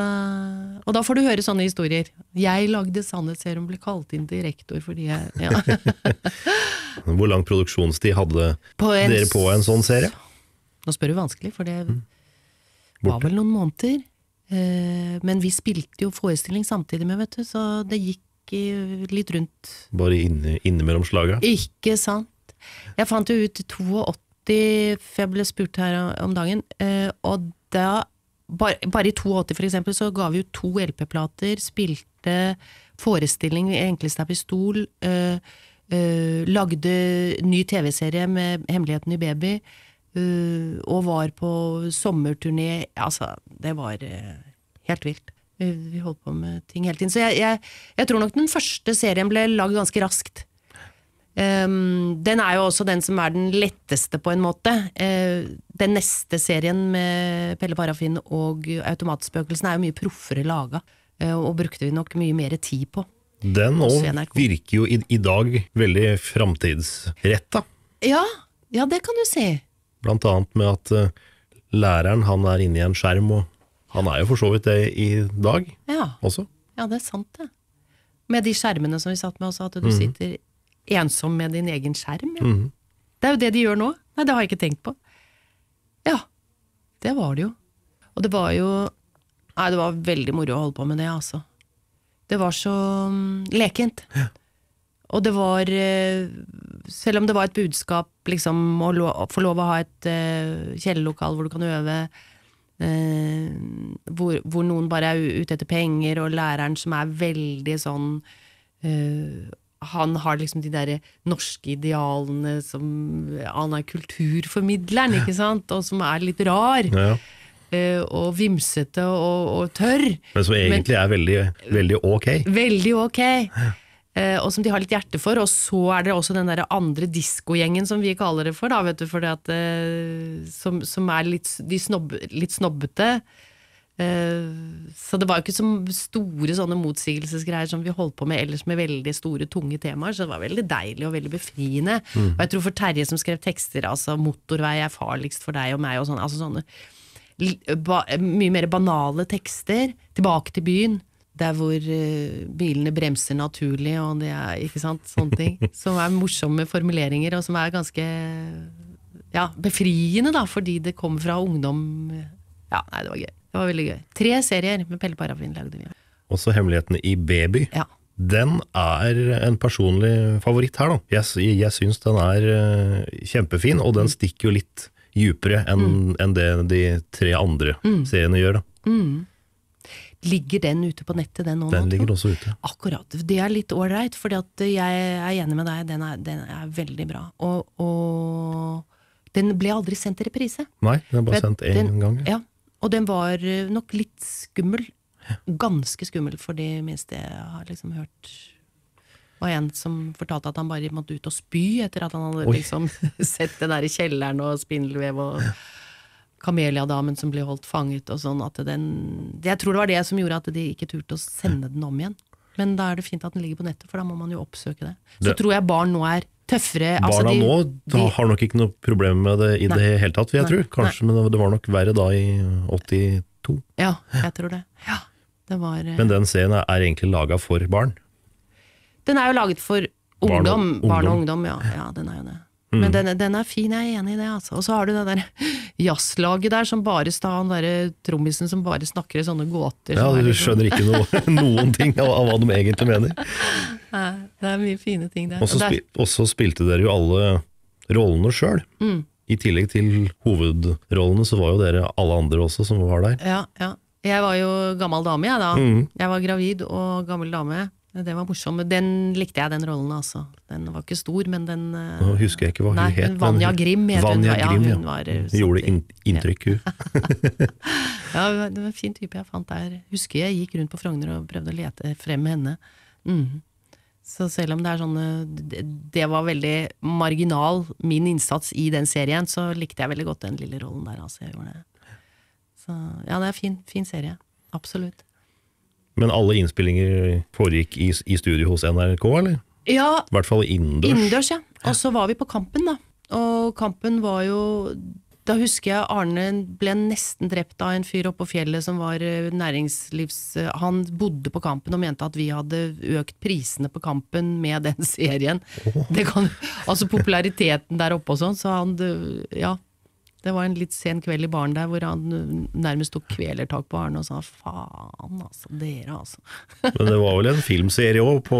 og da får du høre sånne historier. Jeg lagde sannhetsserum, ble kalt inn til rektor fordi jeg ja. Hvor lang produksjonstid hadde På en dere på en sånn serie? Nå spør du vanskelig, for det var vel noen måneder. Eh, men vi spilte jo forestilling samtidig med, vet du, så det gikk litt rundt. Bare inne, innimellom slaga? Ikke sant? Jeg fant jo ut 82, for jeg ble spurt her om dagen, eh, og da bare, bare i 82 for eksempel, så ga vi ut to LP-plater, spilte forestilling i Enkleste er pistol, eh, eh, lagde ny TV-serie med Hemmeligheten i baby, og var på sommerturné. Altså, det var helt vilt. Vi holdt på med ting hele tiden. Så jeg, jeg, jeg tror nok den første serien ble lagd ganske raskt. Um, den er jo også den som er den letteste, på en måte. Uh, den neste serien med Pelle Parafin og Automatspøkelsen er jo mye proffere laga, uh, og brukte vi nok mye mer tid på. Den òg virker jo i, i dag veldig framtidsretta. Ja, ja, det kan du si. Blant annet med at uh, læreren han er inne i en skjerm, og han er jo for så vidt det i dag Ja, også. ja det er sant, det. Med de skjermene som vi satt med også, at du sitter ensom med din egen skjerm. Ja. Mhm. Det er jo det de gjør nå. Nei, det har jeg ikke tenkt på. Ja, det var det jo. Og det var jo Nei, det var veldig moro å holde på med det, altså. Det var så um, lekent. Og det var eh, Selv om det var et budskap, liksom, å lo, få lov å ha et uh, kjellerlokal hvor du kan øve, uh, hvor, hvor noen bare er ute etter penger, og læreren som er veldig sånn eh, han har liksom de der norske idealene som Han er kulturformidleren, ikke sant? Og som er litt rar. Ja. eh, Og vimsete og, og tørr. Men som egentlig er veldig, veldig ok. Veldig ok. eh, og som de har litt hjerte for. Og så er det også den der andre diskogjengen som vi kaller det for, da, vet du, fordi at, eh, som, som er litt, de snobb, litt snobbete. Eh, så det var jo ikke så store sånne motsigelsesgreier som vi holdt på med ellers med veldig store, tunge temaer, så det var veldig deilig og veldig befriende. Og jeg tror for Terje som skrev tekster, altså 'Motorvei er farligst for deg og meg' og sånn, altså sånne ba, mye mer banale tekster. Tilbake til byen. Der hvor eh, bilene bremser naturlig, og det er ikke sant, sånne ting. Som er morsomme formuleringer, og som er ganske ja, befriende, da, fordi det kommer fra ungdom. Ja, nei, det var gøy. Det var veldig gøy. Tre serier med Pelle Parafin lagde vi. Også Hemmelighetene i Baby. Ja. Den er en personlig favoritt her, da. Jeg, jeg syns den er eh, kjempefin, og den stikker jo litt djupere enn enn det de tre andre seriene gjør. da. Ligger den ute på nettet, den nå? Den ligger også ute. Akkurat. Det er litt ålreit, for jeg er enig med deg. Den er, den er veldig bra. Og, og den ble aldri sendt i reprise. Nei, den er bare sendt én gang. Ja, og den var eh, nok litt skummel. Ganske skummel for de minste jeg har liksom hørt. Var en som fortalte at han bare måtte ut og spy etter at han hadde liksom sett det der i kjelleren og spindelvev og kameliadamen som ble holdt fanget og sånn. At den, jeg tror det var det som gjorde at de ikke turte å sende den om igjen. Men da er det fint at den ligger på nettet, for da må man jo oppsøke det. Så Det- tror jeg barn nå er tøffere. altså Barna de- nå de- har nok ikke noe problem med det i Nei. det hele tatt, vil jeg Nei. tro. Kanskje, men det var nok verre da i 82. Ja, jeg tror det. Ja, det var eh, Men den serien er egentlig laga for barn. Den er jo laget for Barn og- ungdom. Barn og ungdom. ungdom, ja. ja den er jo det. Men den, den er fin, jeg er enig i det. Altså. Og så har du det der jazzlaget der som bare sta han derre trommisen som bare snakker i sånne gåter. Ja, Du sånn- skjønner ikke noe, noen ting av, av hva de egentlig mener. Nei, Det er mye fine ting der. Og så Og spilte dere jo alle rollene sjøl. Mm. I tillegg til hovedrollene så var jo dere alle andre også som var der. Ja, ja. Jeg var jo gammel dame, jeg da. Mm. Jeg var gravid og gammel dame. Det var morsomt. Den likte jeg, den rollen, altså. Den var ikke stor, men den eh, Nå husker jeg ikke hva hun Nei, het. men Vanja hun- Grim het hun. Vanja Ja, Grim, hun var, eh, Hun gjorde inntrykk, hun. Ja, det var en fin type jeg fant der. Husker jeg gikk rundt på Frogner og prøvde å lete frem henne. Mm. Så selv om det er sånn det, var veldig marginal, min innsats i den serien, så likte jeg veldig godt den lille rollen der. Altså, jeg gjorde det. Så ja, det er fin, fin serie. Absolutt. Men alle innspillinger foregikk i, i studio hos NRK, eller? Ja, I hvert fall innendørs. Innendørs, ja. Og så var vi på Kampen, da. Og Kampen var jo Da husker jeg Arne ble nesten drept av en fyr oppe på fjellet som var eh, næringslivs... eh, Han bodde på Kampen og mente at vi hadde økt prisene på Kampen med den serien. Det kan, altså populariteten der oppe og sånn, så han Ja. Det var en litt sen kveld i baren der hvor han nærmest tok kvelertak på Arne og sa faen, altså. Dere, altså. Men det var vel en filmserie òg, på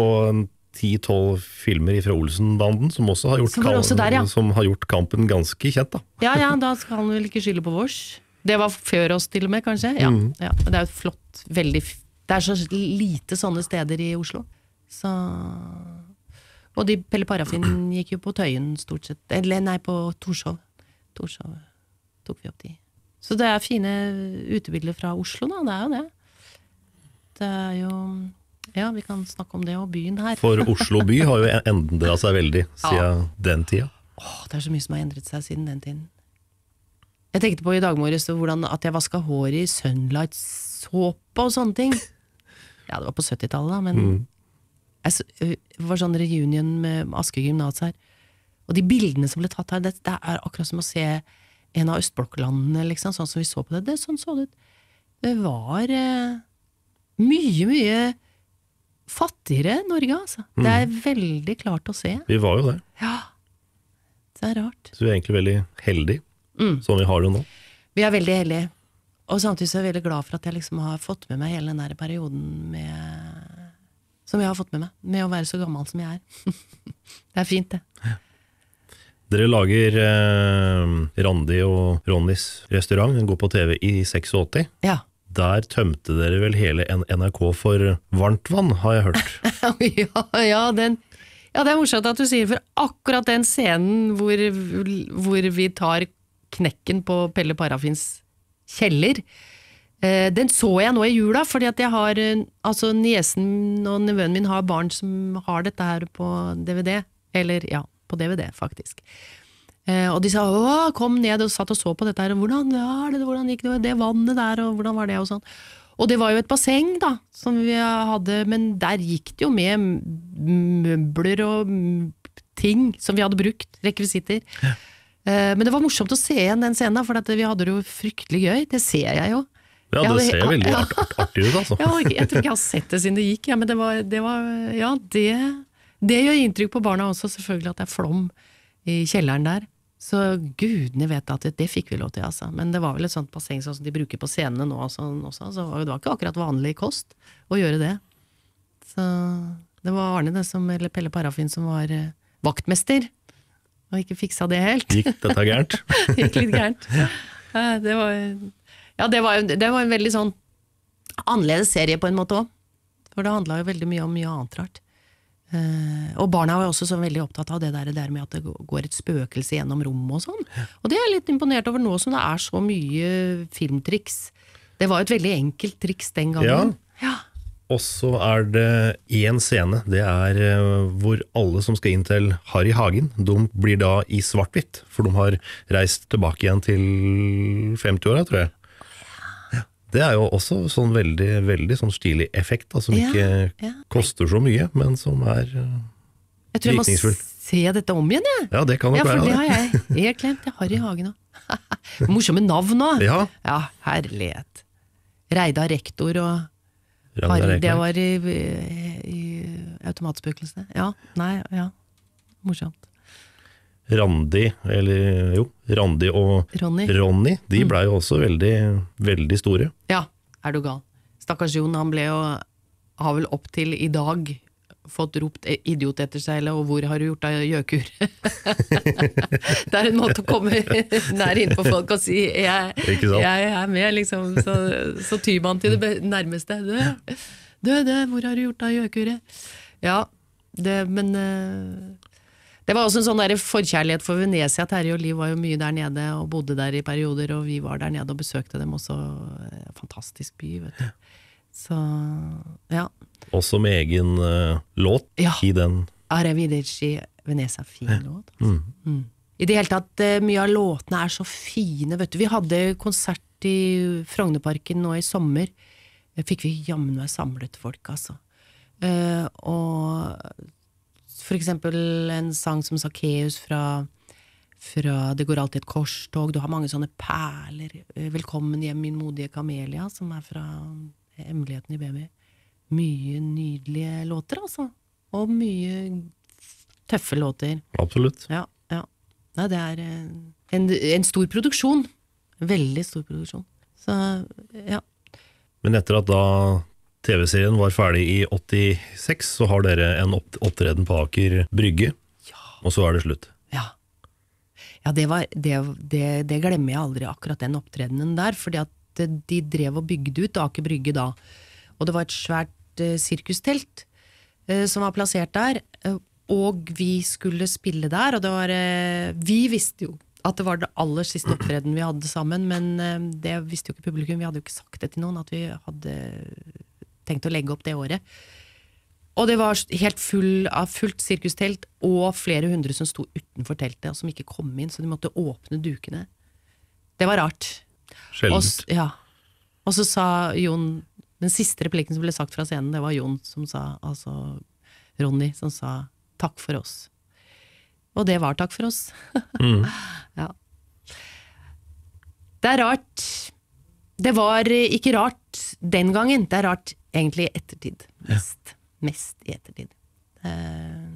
10-12 filmer fra Olsen-banden, som, også har gjort Som også der, ja. som har gjort kampen ganske kjent. da. Ja ja, da skal han vel ikke skylde på vårs. Det var før oss til og med, kanskje. Ja, ja. Det er jo et flott, veldig Det er så lite sånne steder i Oslo. Så Og de Pelle Parafin gikk jo på Tøyen stort sett. Eller nei, på Torshov. Torshov tok vi opp de. Så det er fine utebilder fra Oslo, da. Det er jo det. Det er jo Ja, vi kan snakke om det og byen her. For Oslo by har jo endra seg veldig siden den tida. Åh, det er så mye som har endret seg siden den tiden. Jeg tenkte på i dag morges at jeg vaska håret i Sunlight-såpe og sånne ting. Ja, det var på 70-tallet, da, men jeg, det var sånn reunion med Aske gymnas her. Og de bildene som ble tatt her, det, det er akkurat som å se en av østblokklandene, liksom, sånn som vi så på det. det sånn så det ut. Det var eh, mye, mye fattigere Norge, altså. Det er veldig klart å se. Vi var jo det. Ja, det er rart. Så vi er egentlig veldig heldige som vi har det nå. Vi er veldig heldige. Og samtidig så er jeg veldig glad for at jeg liksom har fått med meg hele den der perioden med Som jeg har fått med meg, med å være så gammel som jeg er. det er fint, det. Dere lager eh, Randi og Ronnys restaurant, den går på TV i 86. Ja. Der tømte dere vel hele NRK for varmtvann, har jeg hørt. ja, ja, den ja, det er morsomt at du sier for akkurat den scenen hvor, hvor vi tar knekken på Pelle Parafins kjeller, Eh, den så jeg nå i jula, fordi at jeg har eh, Altså, niesen og nevøen min har barn som har dette her på DVD. Eller, ja, på DVD, faktisk. Eh, og de sa 'å, kom ned' og satt og så på dette her, og 'hvordan ja, det, hvordan gikk det, det vannet der', og 'hvordan var det', og sånn. Og det var jo et basseng, da, som vi hadde, men der gikk det jo med møbler og ting som vi hadde brukt, rekvisitter. Eh, Men det var morsomt å se igjen den scenen, for vi hadde det jo fryktelig gøy. Det ser jeg jo. Ja, det ser veldig ja. art, art, artig ut, altså. Jeg, jeg tror ikke jeg har sett det siden det gikk, ja, men det var, det var Ja, det, det gjør inntrykk på barna også, selvfølgelig, at det er flom i kjelleren der. Så gudene vet at det, det fikk vi lov til, altså. Men det var vel et sånt basseng sånn som de bruker på scenene nå også, også, så det var ikke akkurat vanlig kost å gjøre det. Så det var Arne, det som, eller Pelle Parafin, som var eh, vaktmester, og ikke fiksa det helt. Gikk dette gærent? gikk litt gærent. ja. Det var, ja, det var, det var en veldig sånn annerledes serie på en måte òg. For det handla jo veldig mye om mye annet rart. Eh, og barna var også så veldig opptatt av det der, der med at det går et spøkelse gjennom rommet og sånn. Og det er jeg litt imponert over nå som det er så mye filmtriks. Det var et veldig enkelt triks den gangen. Ja. Og så er det én scene. Det er eh, hvor alle som skal inn til Harry Hagen, de blir da i svart-hvitt. For de har reist tilbake igjen til 50-åra, tror jeg. Det er jo også sånn veldig, veldig sånn stilig effekt, da, som Ja, ikke ja. koster så mye, men som er eh, Jeg tror jeg må se dette om igjen, jeg. Ja, det kan nok Ja, for det være har det. jeg helt glemt. Jeg har i hagen òg. Morsomme navn òg. Ja, Ja, herlighet. Reidar rektor og Ragnar det var i, i Automatspøkelsene. Ja, nei, ja. Morsomt. Randi, eller jo, Randi og Ronny. Mm. Ronny, de blei jo også veldig, veldig store. Ja, er du gal. Stakkars Jon, han ble jo Har vel opp til i dag fått ropt idiot etter seg, eller 'og hvor har du gjort av gjøkur'? det er en måte å komme nær innpå folk og si 'jeg, jeg er med', liksom. Så, så tyr man til det nærmeste. Du, du, du, hvor har du gjort av gjøkuret? Ja, det, men eh, det var også en sånn der forkjærlighet for Venezia. Terje og Liv var jo mye der nede og bodde der i perioder, og vi var der nede og besøkte dem også. Eh, Fantastisk by, vet du. Så ja. Også med egen uh, låt Ja. i den. Arrivederci Venezia, fin låt. Altså. Mm. I det hele tatt, eh, mye av låtene er så fine, vet du. Vi hadde konsert i Frognerparken nå i sommer. Det Fikk vi jammen meg samlet folk, altså. Uh, og for eksempel en sang som Sakkeus fra, fra Det går alltid et korstog. Du har mange sånne perler. Eh, Velkommen hjem, min modige kamelia, som er fra Hemmeligheten i baby. Mye nydelige låter, altså. Og mye tøffe låter. Absolutt. Ja, ja. Nei, det er eh, en, en stor produksjon. Veldig stor produksjon. Så ja. Men etter at da TV-serien var ferdig i 86, så har dere en opp opptreden på Aker Brygge, og så er det slutt. Ja, ja det, var, det, det, det glemmer jeg aldri, akkurat den opptredenen der. fordi at de drev og bygde ut Aker Brygge da. Og det var et svært uh, sirkustelt uh, som var plassert der. Uh, og vi skulle spille der, og det var eh, Vi visste jo at det var det aller siste opptreden vi hadde sammen, men eh, det visste jo ikke publikum. Vi hadde jo ikke sagt det til noen, at vi hadde tenkt å legge opp det året. Og det var helt full av fullt sirkustelt, og flere hundre som sto utenfor teltet, og som ikke kom inn, så de måtte åpne dukene. Det var rart. Sjeldent. Og, ja. og så sa Jon Den siste replikken som ble sagt fra scenen, det var Jon som sa, altså Ronny, som sa 'takk for oss'. Og det var takk for oss. ja. Det er rart. Det var ikke rart den gangen, det er rart egentlig i ettertid. Mest. Mest i ettertid. Eh,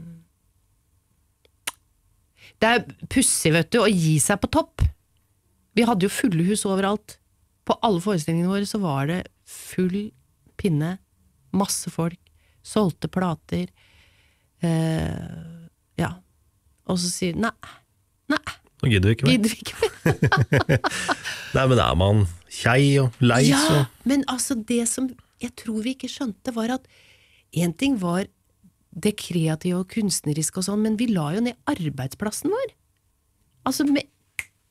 Det er pussig, vet du, å gi seg på topp. Vi hadde jo fulle hus overalt. På alle forestillingene våre så var det full pinne, masse folk, solgte plater. Eh, ja. Og så sier nei, nei, Nå gidder vi ikke mer. gidder vi ikke mer. Nei, men er man kjei og lei, så Ja, men altså det som jeg tror vi ikke skjønte, var at én ting var det kreative og kunstneriske og sånn, men vi la jo ned arbeidsplassen vår. Altså med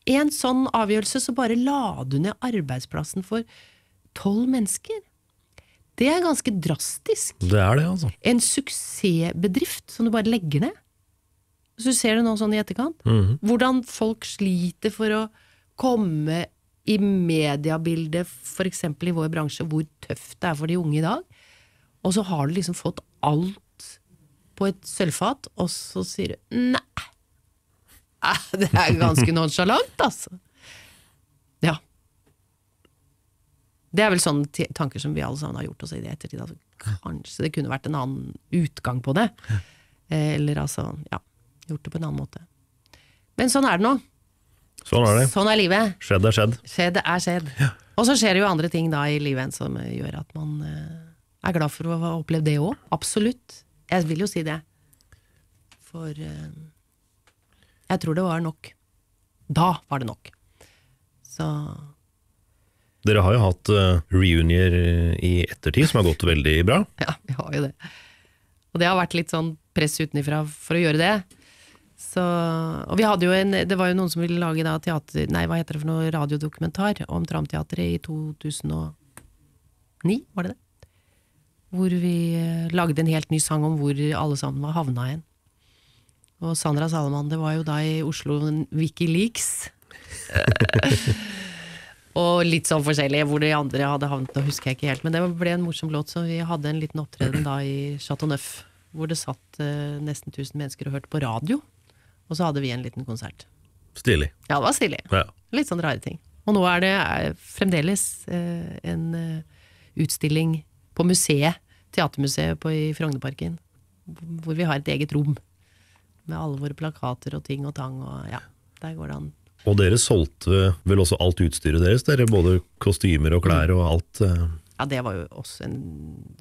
en sånn avgjørelse så bare la du ned arbeidsplassen for tolv mennesker. Det er ganske drastisk. Det er det, altså. En suksessbedrift som du bare legger ned. Så du ser det nå sånn i etterkant. Hvordan folk sliter for å komme i mediebildet, f.eks. i vår bransje, hvor tøft det er for de unge i dag. Og så har du liksom fått alt på et sølvfat, og så sier du nei. Eh, Det er ganske nonsjalant, altså. Ja. Det er vel sånne tanker som vi alle sammen har gjort oss i det ettertid. Altså, kanskje det kunne vært en annen utgang på det. Eh, Eller altså, ja, gjort det på en annen måte. Men sånn er det nå. Sånn er det. Sånn er livet. Skjedd er skjedd. Skjedd er skjedd. Og så skjer det jo andre ting da i livet som eh, gjør at man eh, er glad for å ha opplevd det òg. Absolutt. Jeg vil jo si det. For eh, jeg tror det var nok. Da var det nok. Så Dere har jo hatt uh, reunier i ettertid som har gått veldig bra. ja, vi har jo det. Og det har vært litt sånn press utenifra for å gjøre det. Så, og vi hadde jo en, det var jo noen som ville lage da teater, nei, hva heter det for noe, radiodokumentar om Tramteatret i 2009, var det det? Hvor vi eh, lagde en helt ny sang om hvor alle sammen var havna igjen. Og Sandra Salaman, det var jo da i Oslo Wikileaks. og litt sånn forskjellig hvor de andre hadde havnet, nå husker jeg ikke helt. Men det ble en morsom låt, så vi hadde en liten opptreden da i Chateau Neuf. Hvor det satt eh, nesten 1000 mennesker og hørte på radio. Og så hadde vi en liten konsert. Stilig. Ja, det var stilig. Ja. Litt sånn rare ting. Og nå er det fremdeles eh, en eh, utstilling på museet, Teatermuseet på, i Frognerparken, hvor vi har et eget rom. Med alle våre plakater og ting og tang og ja, der går det an. Og dere solgte vel også alt utstyret deres? Dere, både kostymer og klær og alt? eh. Ja, det var jo også en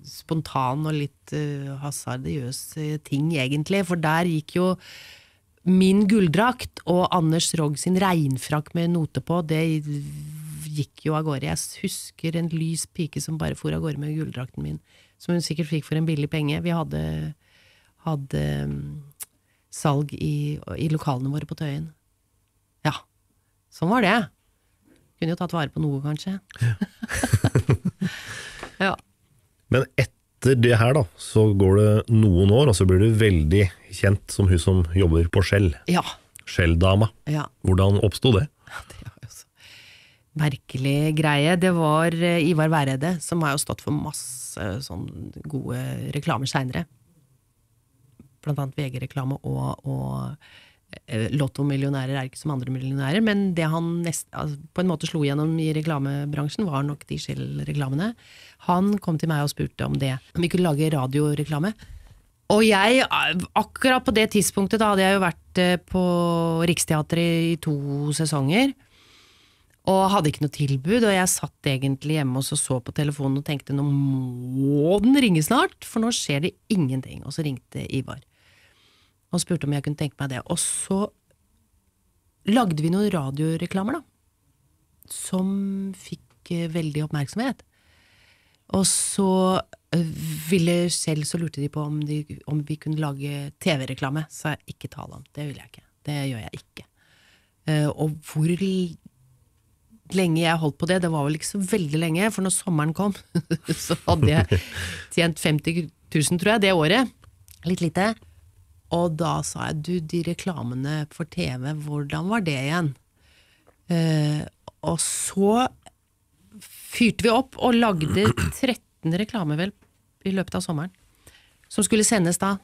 spontan og litt uh, hasardiøs ting, egentlig. For der gikk jo min gulldrakt og Anders Rogg sin regnfrakk med note på, det gikk jo av gårde. Jeg husker en lys pike som bare for av gårde med gulldrakten min, som hun sikkert fikk for en billig penge. Vi hadde, hadde mm, salg i, i lokalene våre på Tøyen. Ja, sånn var det. Kunne jo tatt vare på noe, kanskje. ja. Men etter det her, da, så går det noen år, og så blir du veldig kjent som hun som jobber på Skjell. Ja. Skjell-dama. ja. Hvordan oppsto det? Det var jo så merkelig greie. Det var eh, Ivar Væreide, som har jo stått for masse sånn gode reklamer seinere. Blant annet VG-reklame og, og eh, Lotto-millionærer er ikke som andre millionærer, men det han nest, altså, på en måte slo gjennom i reklamebransjen, var nok de Shell-reklamene. Han kom til meg og spurte om det, om vi kunne lage radioreklame. Og jeg, akkurat på det tidspunktet, da hadde jeg jo vært eh, på Riksteatret i to sesonger. Og hadde ikke noe tilbud, og jeg satt egentlig hjemme og så, så på telefonen og tenkte nå må den ringe snart, for nå skjer det ingenting. Og så ringte Ivar og spurte om jeg kunne tenke meg det. Og så lagde vi noen radioreklamer, da. Som fikk eh, veldig oppmerksomhet. Og så øh, ville selv så lurte de på om, de, om vi kunne lage TV-reklame. Så jeg ikke tale om. Det vil jeg ikke. Det gjør jeg ikke. Uh, og hvor lenge jeg holdt på det, det var vel ikke så veldig lenge, for når sommeren kom, så hadde jeg tjent 50 000, tror jeg, det året. Litt lite. Og da sa jeg du, de reklamene for TV, hvordan var det igjen? Uh, og så fyrte vi opp og lagde 13 reklamer vel i løpet av sommeren. Som skulle sendes da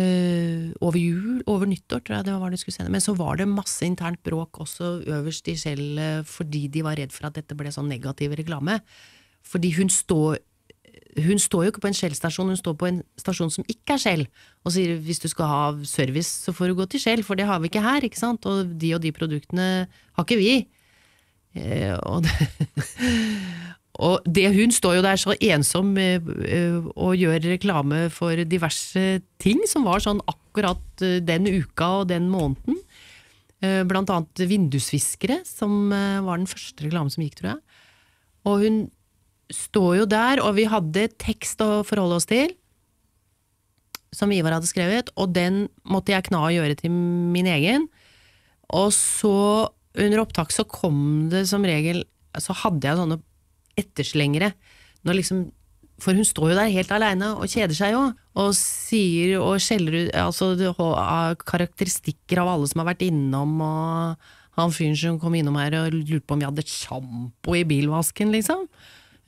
eh, over jul, over nyttår, tror jeg det var det skulle sendes. Men så var det masse internt bråk også øverst i Shell eh, fordi de var redd for at dette ble sånn negativ reklame. Fordi hun står hun står jo ikke på en Shell-stasjon, hun står på en stasjon som ikke er Shell, og sier hvis du skal ha service, så får du gå til Shell, for det har vi ikke her, ikke sant, og de og de produktene har ikke vi. Eh, og, det, og det hun står jo der så ensom eh, eh, og gjør reklame for diverse ting som var sånn akkurat den uka og den måneden. Blant annet vindusviskere, som var den første reklamen som gikk, tror jeg. Og hun står jo der, og vi hadde tekst å forholde oss til, som Ivar hadde skrevet, og den måtte jeg kna og gjøre til min egen. Og så, under opptak, så kom det som regel Så hadde jeg sånne etterslengere. Når liksom, for hun står jo der helt aleine og kjeder seg jo, og sier og skjeller ut altså, karakteristikker av alle som har vært innom, og han fyren som kom innom her og lurte på om vi hadde sjampo i bilvasken, liksom.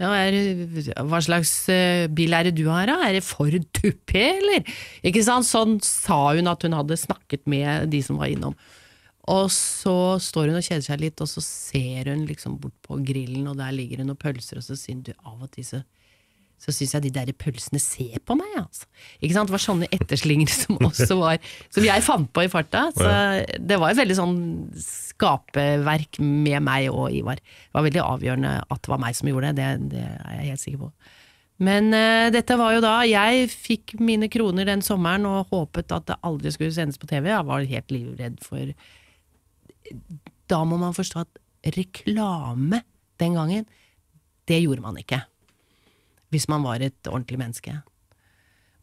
Ja, det- hva slags eh, bil er det du har, da? Er det Ford Tupé, eller? Ikke sant? Sånn sa hun at hun hadde snakket med de som var innom. Og så står hun og kjeder seg litt, og så ser hun liksom bort på grillen, og der ligger det noen pølser, og så sier hun du, av og til så så syns jeg de der pølsene ser på meg, altså. Ikke sant? Det var sånne etterslinger som også var Som jeg fant på i farta. Så det var et veldig sånn skaperverk med meg og Ivar. Det var veldig avgjørende at det var meg som gjorde det, det, det er jeg helt sikker på. Men uh, dette var jo da Jeg fikk mine kroner den sommeren og håpet at det aldri skulle sendes på TV. Jeg var helt livredd for Da må man forstå at reklame den gangen, det gjorde man ikke hvis man var et ordentlig menneske.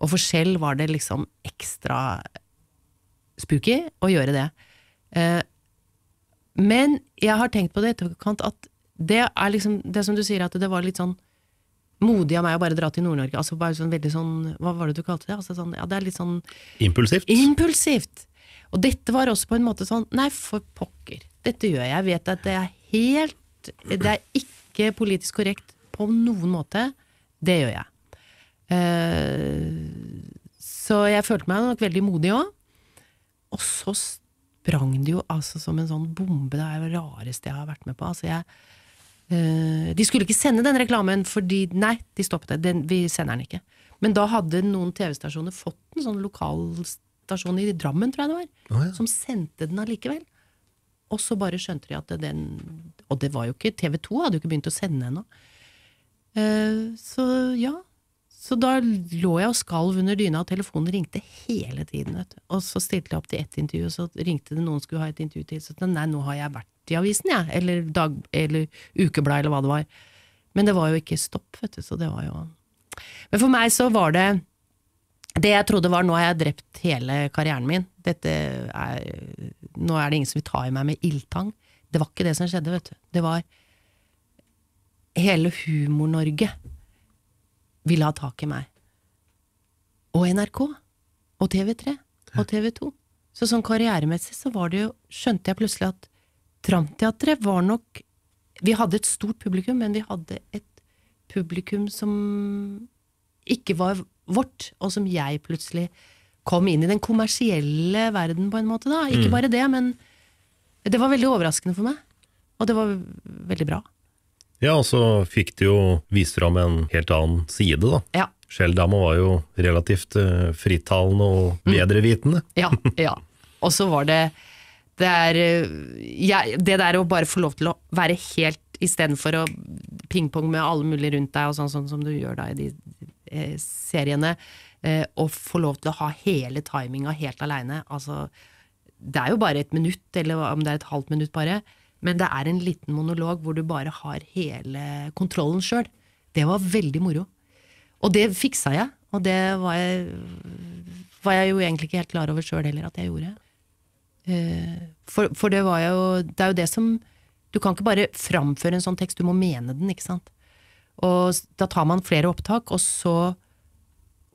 Og for Shell var det liksom ekstra spooky å gjøre det. Eh, men jeg har tenkt på det i etterkant at det er liksom det som du sier, at det var litt sånn modig av meg å bare dra til Nord-Norge. Altså bare sånn veldig sånn Hva var det du kalte det? Altså sånn, ja, det er litt sånn Impulsivt. Impulsivt! Og dette var også på en måte sånn Nei, for pokker. Dette gjør jeg. Jeg vet at det er helt Det er ikke politisk korrekt på noen måte. Det gjør jeg. Eh, så jeg følte meg nok veldig modig òg. Og så sprang det jo altså som en sånn bombe. Det er det rareste jeg har vært med på. Altså jeg, eh, de skulle ikke sende den reklamen fordi Nei, de stoppet det. Vi sender den ikke. Men da hadde noen TV-stasjoner fått en sånn lokalstasjon i Drammen, tror jeg det var, oh, ja. som sendte den allikevel. Og så bare skjønte de at den Og det var jo ikke TV 2 hadde jo ikke begynt å sende ennå. Uh, så ja. Så da lå jeg og skalv under dyna, og telefonen ringte hele tiden. Og så stilte jeg opp til ett intervju, og så ringte det noen skulle ha et intervju til. Så jeg, nei, nå har jeg vært i avisen, jeg. Eller, dag, eller ukeblad, eller hva det var. Men det var jo ikke stopp, vet du. Så det var jo Men for meg så var det det jeg trodde var nå har jeg drept hele karrieren min. Dette er, nå er det ingen som vil ta i meg med ildtang. Det var ikke det som skjedde, vet du. Det var hele Humor-Norge ville ha tak i meg. Og NRK. Og TV3. Og TV2. Så sånn karrieremessig så var det jo Skjønte jeg plutselig at Tramteatret var nok Vi hadde et stort publikum, men vi hadde et publikum som ikke var vårt, og som jeg plutselig kom inn i den kommersielle verden på en måte, da. Ikke bare det, men det var veldig overraskende for meg. Og det var veldig bra. Ja, og så fikk du jo vist fram en helt annen side, da. Ja. Skjelldama var jo relativt eh, frittalende og bedrevitende. Ja, ja. Og så var det det, er, ja, det der å bare få lov til å være helt istedenfor å pingpong med alle mulige rundt deg, og sånn, sånn som du gjør da i de eh, seriene, eh, og få lov til å ha hele timinga helt aleine. Altså, det er jo bare et minutt, eller om det er et halvt minutt bare, men det er en liten monolog hvor du bare har hele kontrollen sjøl. Det var veldig moro. Og det fiksa jeg, og det var jeg, var jeg jo egentlig ikke helt klar over sjøl heller at jeg gjorde. Eh, For, for det jo Det er jo det som Du kan ikke bare framføre en sånn tekst, du må mene den, ikke sant. Og da tar man flere opptak, og så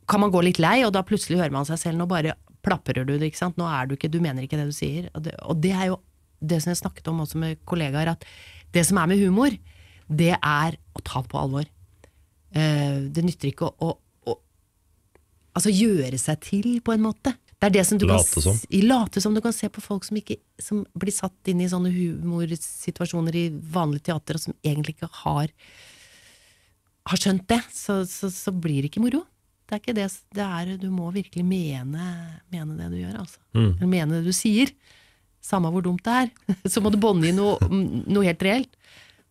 kan man gå litt lei, og da plutselig hører man seg selv. Nå bare plaprer du det, ikke sant. Nå er du ikke Du mener ikke det du sier. Og det, og det er jo det som jeg snakket om også med kollegaer, at det som er med humor, det er å ta det på alvor. Eh, det nytter ikke å, å, å altså gjøre seg til, på en måte. Det er det som du Late som. kan late som du kan se på folk som, ikke, som blir satt inn i sånne humorsituasjoner i vanlig teater, og som egentlig ikke har, har skjønt det. Så, så, så blir det ikke moro. Det er ikke det, det er, Du må virkelig mene, mene det du gjør, altså. Eller mene det du sier. Samme hvor dumt det er. Så må du bånde i noe, noe helt reelt.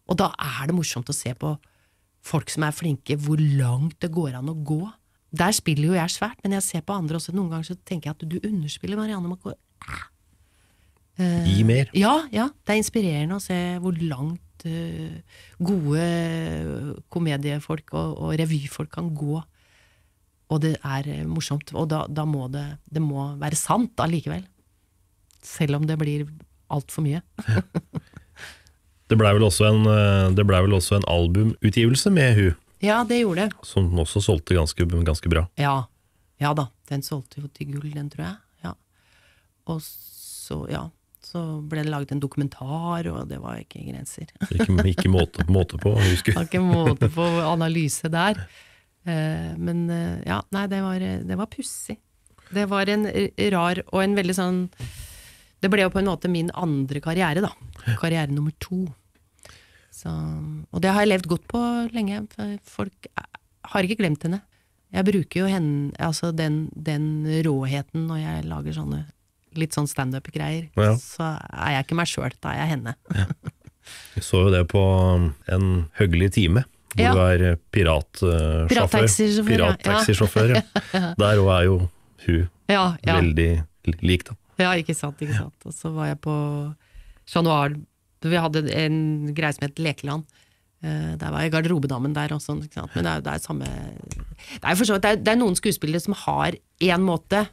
Og da er det morsomt å se på folk som er flinke, hvor langt det går an å gå. Der spiller jo jeg svært, men jeg ser på andre også. Noen ganger så tenker jeg at du underspiller Marianne Macor. Gi mer. Ja, ja. Det er inspirerende å se hvor langt eh, gode komediefolk og, og revyfolk kan gå. Og det er eh, morsomt. Og da, da må det, det må være sant allikevel. Selv om det blir altfor mye. Det blei vel, en, eh, ble vel også en albumutgivelse med hun? Ja, det gjorde det. som også solgte ganske, ganske bra. Ja. ja da, den solgte jo til gull, den tror jeg. Ja. Og så, ja, så ble det laget en dokumentar, og det var ikke grenser. Ikke, ikke måte, måte på. Husker. du. ikke måte på analyse der. Eh, men eh, ja, nei, det var, det var pussig. Det var en rar og en veldig sånn Det ble jo på en måte min andre karriere, da. Karriere nummer to. Så, og det har jeg levd godt på lenge. Folk eh, har ikke glemt henne. Jeg bruker jo henne, altså den, den råheten når jeg lager sånne litt sånn standup-greier. Ja. Så er jeg ikke meg sjøl, da er jeg henne. Vi så jo det på en høgelig time, hvor Ja. du er piratsjåfør. Pirattaxisjåfør, ja. Pirattaxisjåfør, ja. Der òg er jo hun Ja, ja. veldig lik, da. Ja, ikke sant, ikke sant. Og så var jeg på Chat Noir. Vi hadde en greie som het Lekeland. Eh, Der var jeg garderobedamen der også. Men det er, det er samme Det er, vidt, det er, det er noen skuespillere som har én måte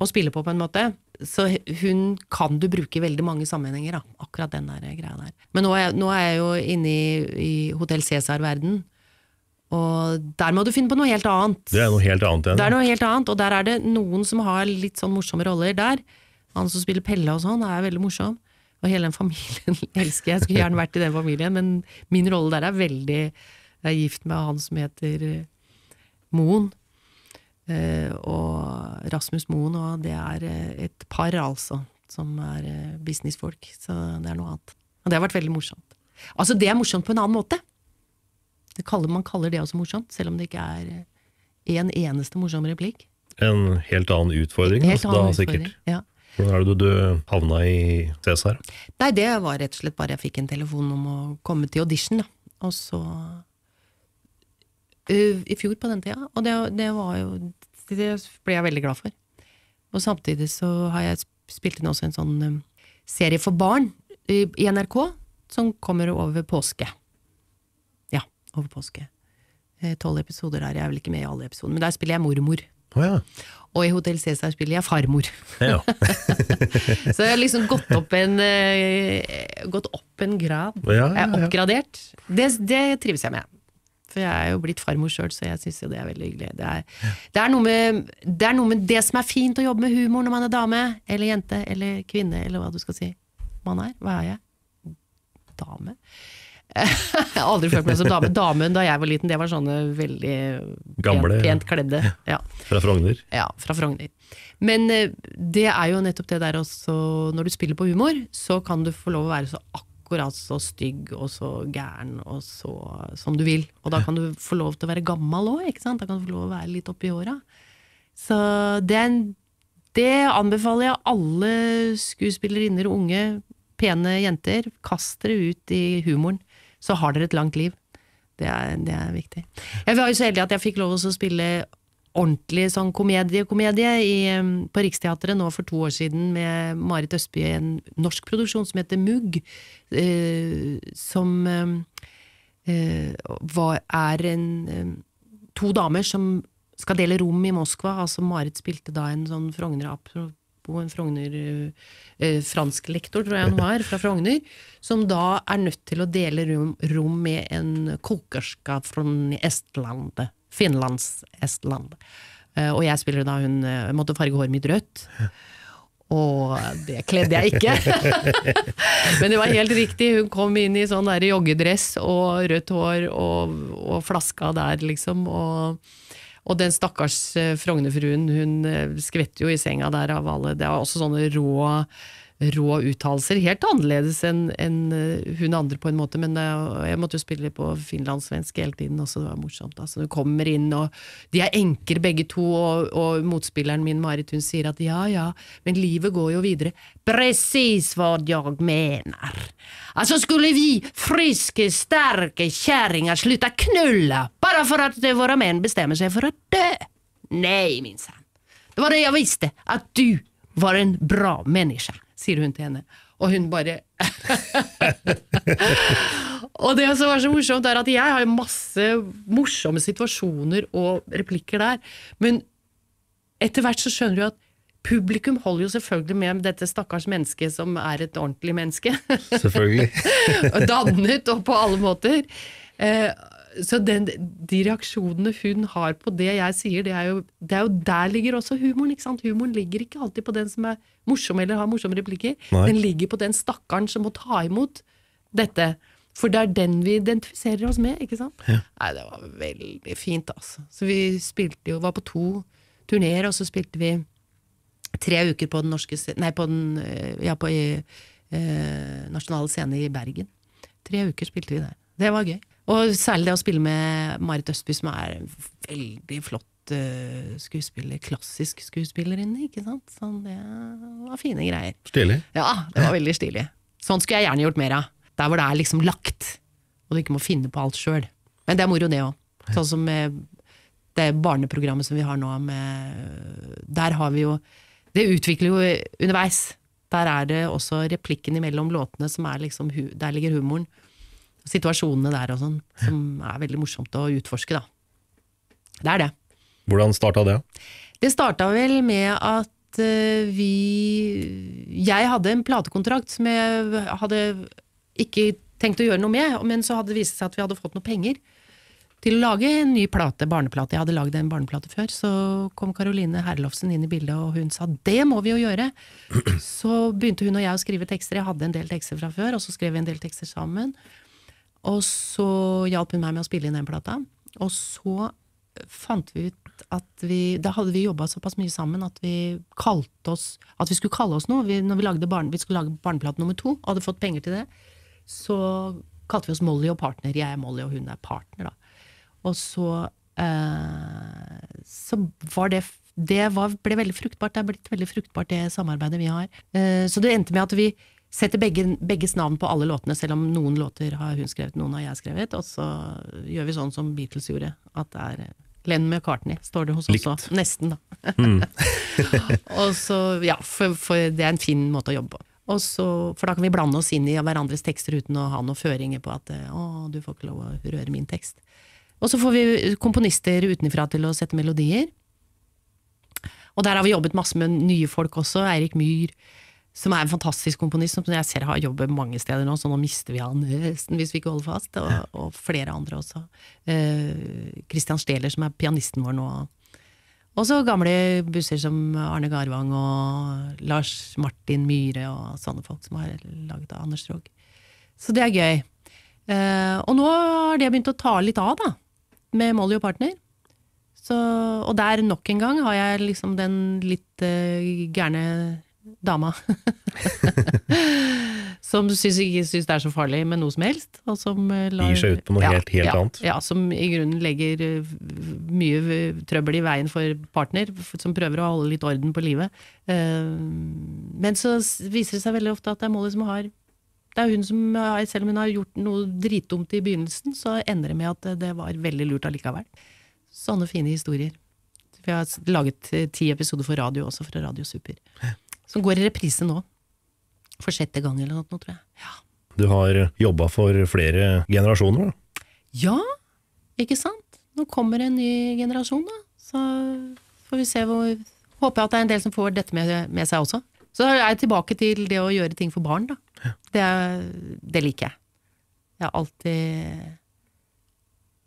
å spille på, på en måte. Så hun kan du bruke i veldig mange sammenhenger, da. akkurat den der greia der. Men nå er jeg, nå er jeg jo inne i, i Hotell Cæsar-verden, og der må du finne på noe helt annet. Det er noe helt annet igjen. Det er noe helt annet, og der er det noen som har litt sånn morsomme roller der. Han som spiller Pelle og sånn, er veldig morsom. Og hele den familien elsker jeg. Jeg skulle gjerne vært i den familien, men min rolle der er veldig Jeg er gift med han som heter eh, Moen. Eh, og Rasmus Moen, og det er eh, et par, altså, som er eh, businessfolk. Så det er noe annet. Og det har vært veldig morsomt. Altså, det er morsomt på en annen måte. Det kaller, man kaller det også morsomt, selv om det ikke er en eneste morsom replikk. En helt annen utfordring, Helt altså, da utfordring. sikkert. Ja. Hvordan er det du, du havna i Cæsar? Nei, det var rett og slett bare jeg fikk en telefon om å komme til audition, da. Og så I fjor på den tida. Og det, det var jo Det ble jeg veldig glad for. Og samtidig så har jeg spilt inn også en sånn um, serie for barn i, i NRK, som kommer over påske. Ja, over påske. Eh, Tolv episoder der. Jeg er vel ikke med i alle episodene, men der spiller jeg mormor. Oh, ja. Og i Hotell Cæsar spiller jeg farmor. ja. Så jeg har liksom gått opp en, uh, gått opp en grad. Ja, Jeg er oppgradert. Det, det trives jeg med. For jeg er jo blitt farmor sjøl, så jeg syns jo det er veldig hyggelig. Det er, det, er med, det er noe med det som er fint å jobbe med humor når man er dame, eller jente, eller kvinne, eller hva du skal si. Man er. Hva er jeg? Dame? Jeg har aldri følt meg som dame. Damen da jeg var liten, det var sånne veldig Gamle, pent, pent kledde. Ja. Fra Frogner. Ja, fra Frogner. Men eh, det er jo nettopp det der også Når du spiller på humor, så kan du få lov å være så akkurat så stygg og så gæren og så som du vil. Og da kan du få lov til å være gammel òg, ikke sant? Da kan du få lov til å være litt oppi åra. Så det, det anbefaler jeg alle skuespillerinner unge, pene jenter. Kast dere ut i humoren, så har dere et langt liv. Det er, det er viktig. Jeg var jo så heldig at jeg fikk lov til å spille ordentlig sånn komedie-komedie um, på Riksteatret nå for to år siden med Marit Østby, en norsk produksjon som heter Mugg, eh, som um, eh, var, er en um, to damer som skal dele rom i Moskva. Altså Marit spilte da en sånn Frogner en Frogner eh, eh, fransk lektor, tror jeg han var, fra Frogner, som da er nødt til å dele rom, rom med en kokerska fra Estlandet. Finlands Estland. Eh, og jeg spiller da hun eh, måtte farge håret mitt rødt. Og det kledde jeg ikke. Men det var helt riktig. Hun kom inn i sånn der joggedress og rødt hår og, og flaska der, liksom. Og, og den stakkars Frognerfruen, hun eh, skvetter jo i senga der av alle. Det var også sånne rå rå uttalelser. Helt annerledes enn enn, eh, hun andre, på en måte, men eh, jeg måtte jo spille på finlandssvensk hele tiden også, det var morsomt. Altså, hun kommer inn, og de er enker begge to, og, og motspilleren min, Marit, hun sier at ja ja, men livet går jo videre. Precis hva jeg mener. Altså, skulle vi friske, sterke kjerringer slutte knulla bare for at våre menn bestemmer seg for å dø? Nei, min sann. Det var det jeg visste, at du var en bra menneske, sier hun til henne. Og hun bare Og det som var så morsomt, er at jeg har masse morsomme situasjoner og replikker der, men etter hvert så skjønner du at publikum holder jo selvfølgelig med dette stakkars mennesket som er et ordentlig menneske. Selvfølgelig. dannet og på alle måter. Eh, så den, de reaksjonene hun har på det jeg sier, det er, jo, det er jo der ligger også humoren. ikke sant? Humoren ligger ikke alltid på den som er morsom eller har morsomme replikker. Nei. Den ligger på den stakkaren som må ta imot dette. For det er den vi identifiserer oss med, ikke sant? Nei, det var veldig fint, altså. Så vi spilte jo, var på to turneer, og så spilte vi tre uker på den norske Nei, på den eh, Ja, på eh, Nasjonale Scene i Bergen. Tre uker spilte vi der. Det var gøy. Og særlig det å spille med Marit Østby, som er en veldig flott uh, skuespiller. Klassisk skuespillerinne, ikke sant. Sånn, det var fine greier. Stilig. Ja, det var veldig stilig. Sånn skulle jeg gjerne gjort mer av. Der hvor det er liksom lagt, og du ikke må finne på alt sjøl. Men det er moro, det òg. Sånn som det barneprogrammet som vi har nå, med Der har vi jo Det utvikler jo underveis. Der er det også replikken imellom låtene som er liksom Der ligger humoren. Situasjonene der og sånn, som er veldig morsomt å utforske, da. Det er det. Hvordan starta det? Det starta vel med at eh, vi Jeg hadde en platekontrakt som jeg hadde ikke tenkt å gjøre noe med, men så hadde det vist seg at vi hadde fått noe penger til å lage en ny plate, barneplate. Jeg hadde lagd en barneplate før. Så kom Caroline Herlofsen inn i bildet, og hun sa det må vi jo gjøre. Så begynte hun og jeg å skrive tekster. Jeg hadde en del tekster fra før, og så skrev vi en del tekster sammen. Og så hjalp hun meg med å spille inn den plata. Og så fant vi ut at vi Da hadde vi jobba såpass mye sammen at vi kalte oss At vi skulle kalle oss noe. Vi, når vi, lagde barn, vi skulle lage barneplate nummer to, og hadde fått penger til det, så kalte vi oss Molly og partner. Jeg er Molly, og hun er partner, da. Og så eh, Så var det Det var, ble veldig fruktbart. Det er blitt veldig fruktbart, det samarbeidet vi har. Eh, så det endte med at vi setter begge, begges navn på alle låtene, selv om noen låter har hun skrevet, noen har jeg skrevet. Og så gjør vi sånn som Beatles gjorde, at det er Len McCartney, står det hos oss òg. Nesten, da. og så, ja, for, for det er en fin måte å jobbe på. Og så, for da kan vi blande oss inn i hverandres tekster uten å ha noen føringer på at eh, å, du får ikke lov å røre min tekst. Og så får vi komponister utenfra til å sette melodier. Og der har vi jobbet masse med nye folk også. Eirik Myhr, som er en fantastisk komponist, som jeg ser har jobbet mange steder nå, så nå mister vi han nesten hvis vi ikke holder fast. Og, og flere andre også. Eh, Christian Steler, som er pianisten vår nå. Og så gamle busser som Arne Garvang og Lars Martin Myhre og sånne folk som har laget av Anders Krogh. Så det er gøy. Eh, og nå har det begynt å ta litt av, da. Med Molly og partner. Så, og der nok en gang har jeg liksom den litt uh, gærne dama. som syns ikke syns det er så farlig med noe som helst. Og som eh, lar, Gir seg ut på noe helt- helt ja, annet. Ja, som i grunnen legger eh, mye trøbbel i veien for partner, som prøver å holde litt orden på livet. Eh, Men så viser det seg veldig ofte at det er Molly som har det er hun som, Selv om hun har gjort noe dritdumt i begynnelsen, så ender det med at det- var veldig lurt allikevel. Sånne fine historier. Vi har laget ti episoder for radio også, fra Radio Super. Som går i reprise nå. For sjette gang eller noe, tror jeg. Ja. Du har jobba for flere generasjoner, da. Ja, ikke sant? Nå kommer en ny generasjon, da. Så får vi se hvor Håper jeg at det er en del som får dette med, med seg også. Så er jeg tilbake til det å gjøre ting for barn, da. Det, er- det liker jeg. Jeg har alltid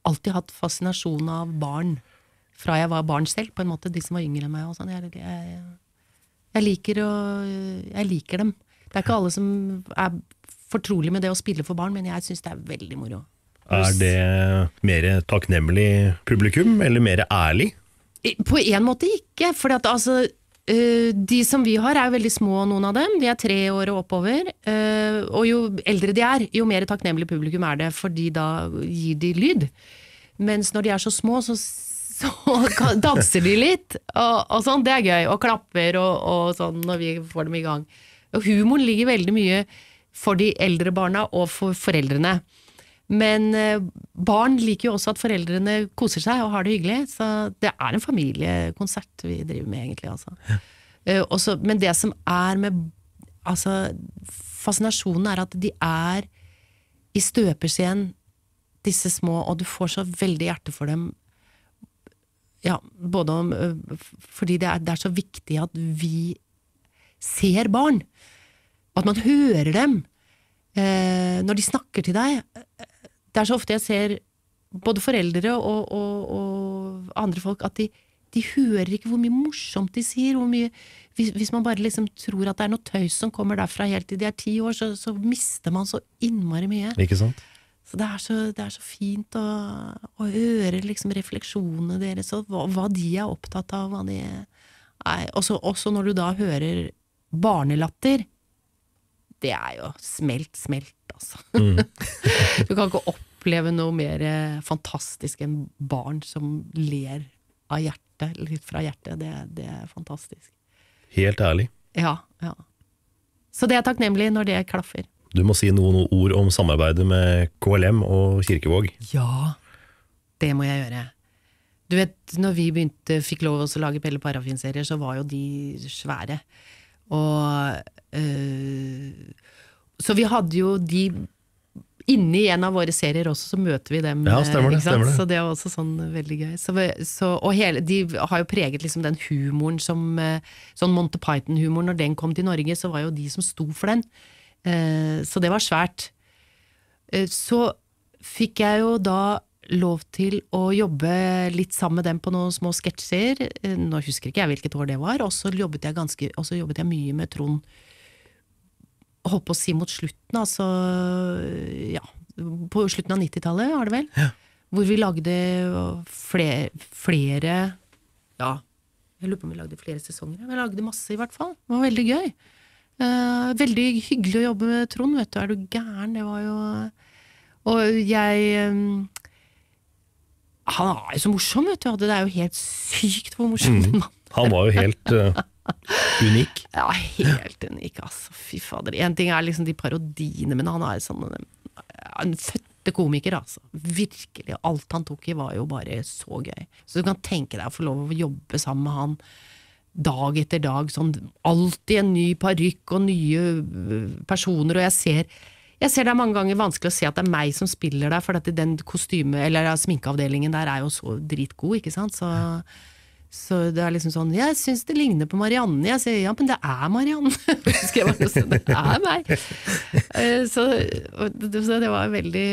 Alltid hatt fascinasjon av barn. Fra jeg var barn selv, på en måte. De som var yngre enn meg. Og sånn. jeg, jeg, jeg, liker å, jeg liker dem. Det er ikke alle som er fortrolig med det å spille for barn, men jeg syns det er veldig moro. Er det mer takknemlig publikum, eller mer ærlig? På en måte ikke, for at altså eh, de som vi har er jo veldig små, noen av dem. De er tre år og oppover. eh, og jo eldre de er, jo mer takknemlig publikum er det, fordi da gir de lyd. Mens når de er så små, så, så danser de litt, og, og sånn. Det er gøy. Og klapper og, og sånn når vi får dem i gang. Og humoren ligger veldig mye for de eldre barna og for foreldrene. Men eh, barn liker jo også at foreldrene koser seg og har det hyggelig. Så det er en familiekonsert vi driver med, egentlig. Altså. Eh, også, men det som er med altså, Fascinasjonen er at de er i støpeskjeen, disse små, og du får så veldig hjerte for dem. Ja, både om Fordi det er, det er så viktig at vi ser barn. At man hører dem eh, når de snakker til deg. Det er så ofte jeg ser både foreldre og, og, og andre folk at de, de hører ikke hvor mye morsomt de sier. Mye, hvis, hvis man bare liksom tror at det er noe tøys som kommer derfra helt til de er ti år, så, så mister man så innmari mye. Ikke sant? Så det er så, det er så fint å, å høre liksom refleksjonene deres, og hva, hva de er opptatt av. Hva de Nei, også, også når du da hører barnelatter. Det er jo smelt, smelt, altså. du kan ikke oppleve noe mer eh, fantastisk enn barn som ler av hjertet, litt fra hjertet. Det, det er fantastisk. Helt ærlig. Ja, ja. Så det er takknemlig når det klaffer. Du må si noen ord om samarbeidet med KLM og Kirkevåg. Ja, det må jeg gjøre. Du vet, når vi begynte, fikk lov å lage Pelle Parafin-serier, så var jo de svære. Og øh, Så vi hadde jo de Inni en av våre serier også, så møter vi dem. Ja, stemmer det, stemmer det. Så det er også sånn veldig gøy. Så, så, og hele, de har jo preget liksom den humoren som eh, Sånn Monty Python-humoren, når den kom til Norge, så var jo de som sto for den. Eh, så det var svært. Eh, så fikk jeg jo da lov til å jobbe litt sammen med dem på noen små sketsjer. Eh, Nå husker ikke jeg hvilket år det var. Og så jobbet jeg, ganske, jobbet jeg mye med Trond holdt på å si mot slutten, altså ja, på slutten av 90-tallet, var det vel? Hvor vi lagde flere, flere Ja, jeg lurer på om vi lagde flere sesonger. Vi lagde masse, i hvert fall. Det var veldig gøy. Eh, veldig hyggelig å jobbe med Trond, vet du. Er du gæren? Det var jo Og jeg eh, Han er jo så morsom, vet du. Det er jo helt sykt hvor morsom mm. mann Han var jo helt uh, unik. Ja, helt unik, altså. Fy fader. En ting er liksom de parodiene, men han er sånn en fødte komiker, altså. Virkelig. Alt han tok i, var jo bare så gøy. Så du kan tenke deg å få lov å jobbe sammen med han dag etter dag. Sånn alltid en ny parykk og nye øh, personer, og jeg ser jeg ser det er mange ganger vanskelig å se at det er meg som spiller der, for den kostyme- eller sminkeavdelingen der er jo så dritgod, ikke sant. Så, så det er liksom sånn Jeg syns det ligner på Marianne. Jeg sier ja, men det er Marianne. Husker han sånn, det er meg. Eh, så det var veldig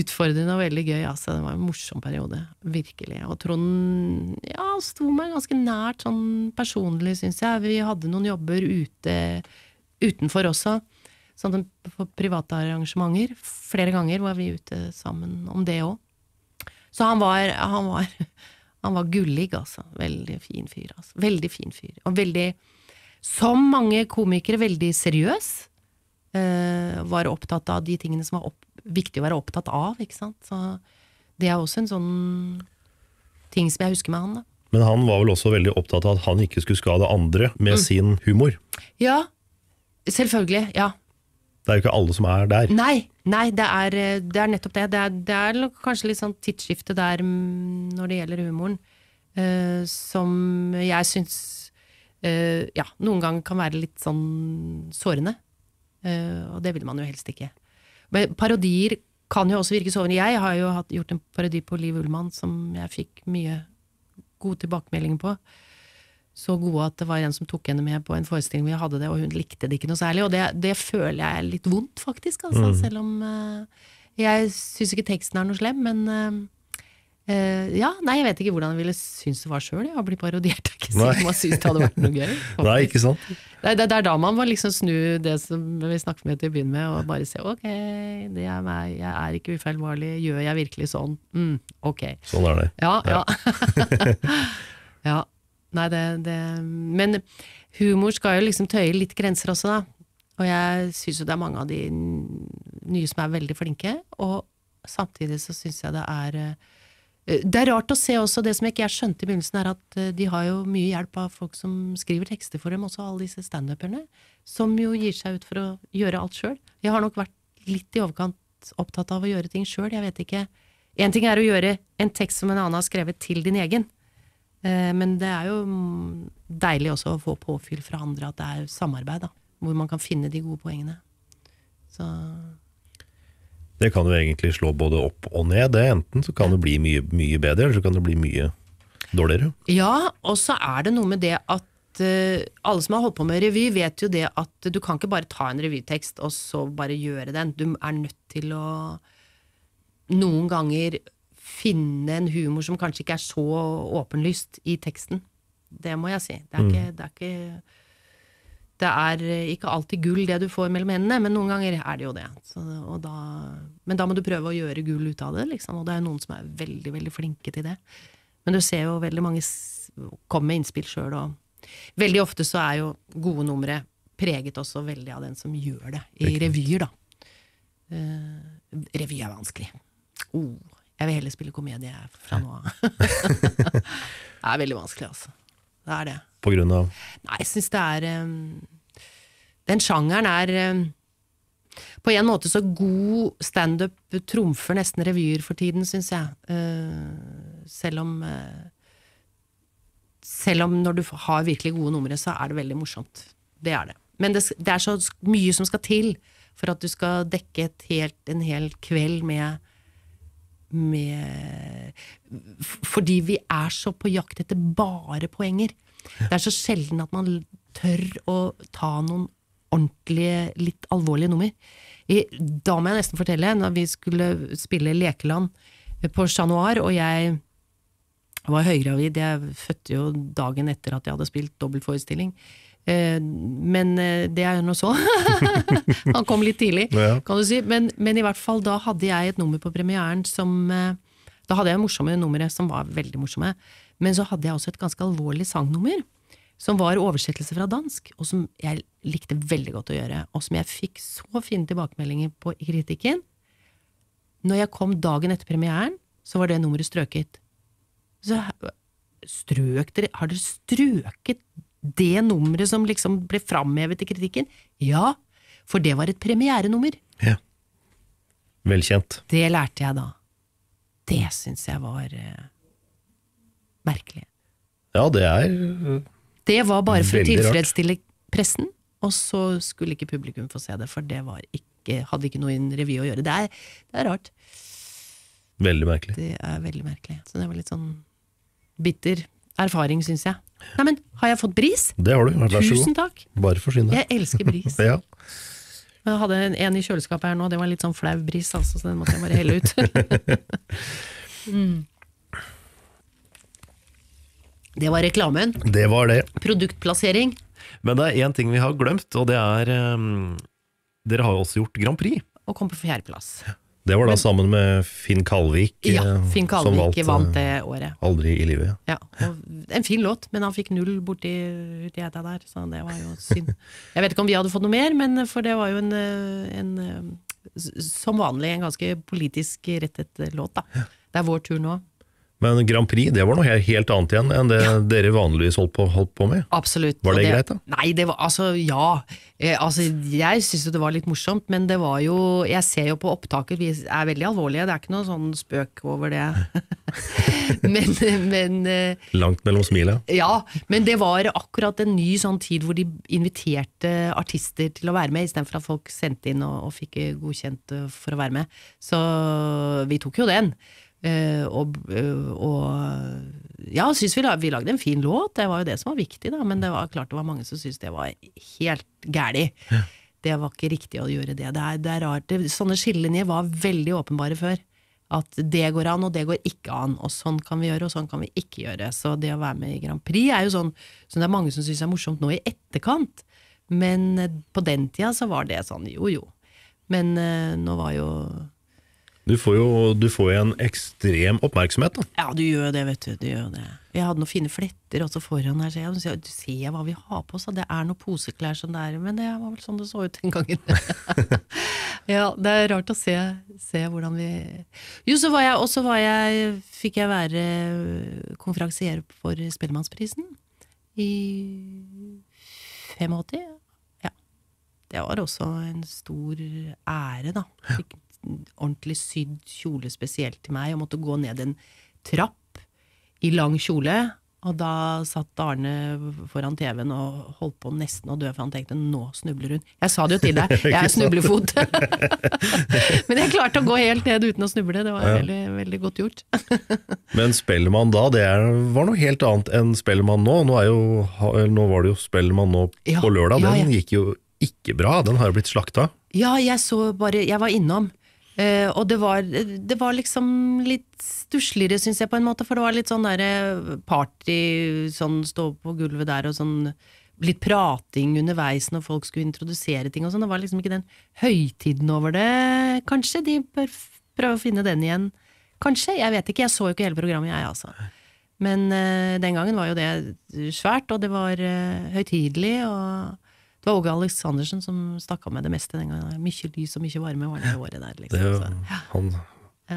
utfordrende og veldig gøy. Altså. Det var en morsom periode. Virkelig. Og Trond ja, sto meg ganske nært sånn personlig, syns jeg. Vi hadde noen jobber ute utenfor også. Sånn på private arrangementer. Flere ganger var vi ute sammen om det òg. Så han var, han var Han var gullig, altså. Veldig fin fyr. Altså. Veldig fin fyr. Og veldig, som mange komikere, veldig seriøs. Uh, var opptatt av de tingene som var opp, viktig å være opptatt av, ikke sant. Så det er også en sånn ting som jeg husker med han, da. Men han var vel også veldig opptatt av at han ikke skulle skade andre med Mm. sin humor. Ja, selvfølgelig. Ja. Det er jo ikke alle som er der. Nei, nei det, er, eh, det er nettopp det. Det er, det er kanskje litt sånn tidsskifte der mm, når det gjelder humoren, uh, som jeg syns uh, ja, noen ganger kan være litt sånn sårende. Uh, og det vil man jo helst ikke. Men parodier kan jo også virke sårende. Jeg har jo hatt, gjort en parodi på Liv Ullmann som jeg fikk mye gode tilbakemeldinger på så gode at det var en som tok henne med på en forestilling vi hadde det, og hun likte det ikke noe særlig. Og det, det føler jeg er litt vondt, faktisk. Altså, Selv om uh, jeg syns ikke teksten er noe slem, men uh, uh, ja, nei, jeg vet ikke hvordan jeg ville synes det var sjøl å bli parodiert. Jeg ikke sikker man synes det hadde vært noe gøy. Nei, ikke sant? Det, det, det er da man må liksom snu det som vi snakket med til å begynne med, og bare se ok, det er meg, jeg er ikke ufeilbarlig, gjør jeg virkelig sånn? Mm, ok. Sånn er det. Ja, ja. ja. Nei, det, det Men humor skal jo liksom tøye litt grenser også, da. Og jeg syns jo det er mange av de nye som er veldig flinke, og samtidig så syns jeg det er eh, Det er rart å se også, det som ikke jeg skjønte i begynnelsen, er at eh, de har jo mye hjelp av folk som skriver tekster for dem, også alle disse standuperne, som jo gir seg ut for å gjøre alt sjøl. Jeg har nok vært litt i overkant opptatt av å gjøre ting sjøl, jeg vet ikke. Én ting er å gjøre en tekst som en annen har skrevet til din egen. Eh, Men det er jo mm, deilig også å få påfyll fra andre, at det er samarbeid, da. Hvor man kan finne de gode poengene. Så Det kan jo egentlig slå både opp og ned. Det. Enten så kan det bli mye, mye bedre, eller så kan det bli mye Dårligere. Ja, og så er det noe med det at eh, alle som har holdt på med revy, vet jo det at du kan ikke bare ta en revytekst og så bare gjøre den. Du er nødt til å noen ganger finne en humor som kanskje ikke er så åpenlyst i teksten. Det må jeg si. Det er, ikke, det er ikke det er ikke alltid gull det du får mellom hendene, men noen ganger er det jo det. Så, og da, men da må du prøve å gjøre gull ut av det, liksom. Og det er noen som er veldig, veldig flinke til det. Men du ser jo veldig mange komme med innspill sjøl, og veldig ofte så er jo gode numre preget også veldig av den som gjør det, i revyer, da. Uh, revy er vanskelig. Oh, jeg vil heller spille komedie fra nå av. det er veldig vanskelig, altså. Det er det. På grunn av Nei, jeg syns det er um, Den sjangeren er um, på en måte så god standup trumfer nesten revyer for tiden, syns jeg. Uh, selv om uh, Selv om når du har virkelig gode numre, så er det veldig morsomt. Det er det. Men det, det er så mye som skal til for at du skal dekke et helt, en hel kveld med med Fordi vi er så på jakt etter bare poenger. Det er så sjelden at man tør å ta noen ordentlige, litt alvorlige nummer. Da må jeg nesten fortelle, når vi skulle spille Lekeland på Chat Noir, og jeg var høygravid, jeg fødte jo dagen etter at jeg hadde spilt dobbeltforestilling. Eh, men eh, det er nå så. Han kom litt tidlig, kan du si. Men, men i hvert fall, da hadde jeg et nummer på premieren som eh, Da hadde jeg morsomme numre som var veldig morsomme. Men så hadde jeg også et ganske alvorlig sangnummer. Som var oversettelse fra dansk, og som jeg likte veldig godt å gjøre. Og som jeg fikk så fine tilbakemeldinger på i kritikken. Når jeg kom dagen etter premieren, så var det nummeret strøket. Så strøk dere Har dere strøket det nummeret som liksom ble framhevet i kritikken? Ja, for det var et premierenummer. Ja. Velkjent. Det lærte jeg da. Det syns jeg var eh, merkelig. Ja, det er øh, Det var bare for å tilfredsstille rart. pressen, og så skulle ikke publikum få se det, for det var ikke, hadde ikke noe i en revy å gjøre. Det er, det er rart. veldig merkelig. Det er veldig merkelig. Så det var litt sånn bitter erfaring, syns jeg. Nei, men har jeg fått bris? Det har du. Vær så Tusen takk! Bare forsyn deg. Jeg elsker bris. Ja. Jeg hadde en, en i kjøleskapet her nå, det var en litt sånn flau bris, altså, så den måtte jeg bare helle ut. mm. Det var reklamen. Det var det. Produktplassering. Men det er én ting vi har glemt, og det er um, Dere har jo også gjort Grand Prix. Og kom på fjerdeplass. Det var da sammen med Finn Kalvik, Ja, Finn Finn som valgte vant det året. Aldri i livet. Ja, en fin låt, men han fikk null borti uti der, så det var jo synd. Jeg vet ikke om vi hadde fått noe mer, men for det var jo en, eh, en eh, som vanlig en ganske politisk rettet eh, låt, da. Det er vår tur nå. Men Grand Prix det var noe helt- annet igjen enn det dere vanligvis holdt på, holdt på med. Absolutt. Var det det greit, da? Nei, det var altså ja. Eh, altså, jeg syns jo det var litt morsomt, men det var jo Jeg ser jo på opptaket, vi er veldig alvorlige, det er ikke noe sånn spøk over det. men, men eh, Langt mellom smila. Ja, men det var akkurat en ny sånn tid hvor de inviterte artister til å være med, istedenfor at folk sendte inn og, og fikk godkjent eh, for å være med. Så vi tok jo den. Eh, og, eh, og ja, synes vi, vi lagde en fin låt, det var jo det som var viktig, da, men det var klart det var mange som syntes det var helt gæli. Det var ikke riktig å gjøre det. Det er, det er rart. Det, sånne skillelinjer var veldig åpenbare før. At det går an, og det går ikke an. Og sånn kan vi gjøre, og sånn kan vi ikke gjøre. Så det å være med i Grand Prix er jo sånn som det er mange som syns er morsomt nå i etterkant. Men eh, på den tida så var det sånn jo jo. Men eh, nå var jo Du får jo du får en ekstrem oppmerksomhet, da. Ja, du gjør det, vet du. du gjør det. Jeg hadde noen fine fletter også foran her, så jeg sa, du ser hva vi har på oss, det er noen poseklær som det er, men det var vel sånn det så ut den gangen. ja, det er rart å se, se hvordan vi Jo, så var jeg, og så var jeg, fikk jeg være konferansier for Spellemannsprisen i 85. Ja. Det var også en stor ære, da. En ordentlig sydd kjole spesielt til meg, og måtte gå ned en trapp i lang kjole Og da satt Arne foran TV-en og holdt på nesten å dø, for han tenkte nå snubler hun. Jeg sa det jo til deg, jeg er snublefot. Men jeg klarte å gå helt ned uten å snuble, det var veldig, veldig godt gjort. Men Spellemann da, det er, var noe helt annet enn Spellemann nå. Nå, jo, nå var det jo Spellemann nå Ja, på lørdag, ja, den ja. gikk jo ikke bra. Den har jo blitt slakta. Ja, jeg så bare Jeg var innom. Eh, og det var, det var liksom litt stussligere, syns jeg, på en måte. For det var litt sånn derre party, sånn stå på gulvet der og sånn Litt prating underveis når folk skulle introdusere ting og sånn. Det var liksom ikke den høytiden over det, kanskje. De bør prøve å finne den igjen. Kanskje. Jeg vet ikke. Jeg så jo ikke hele programmet, jeg, altså. Men uh, den gangen var jo det svært, og det var uh, høytidelig. og det var Åge Aleksandersen som stakk av med det meste den gangen. Mye lys og mye varme var det året der. Liksom. Det, Så, han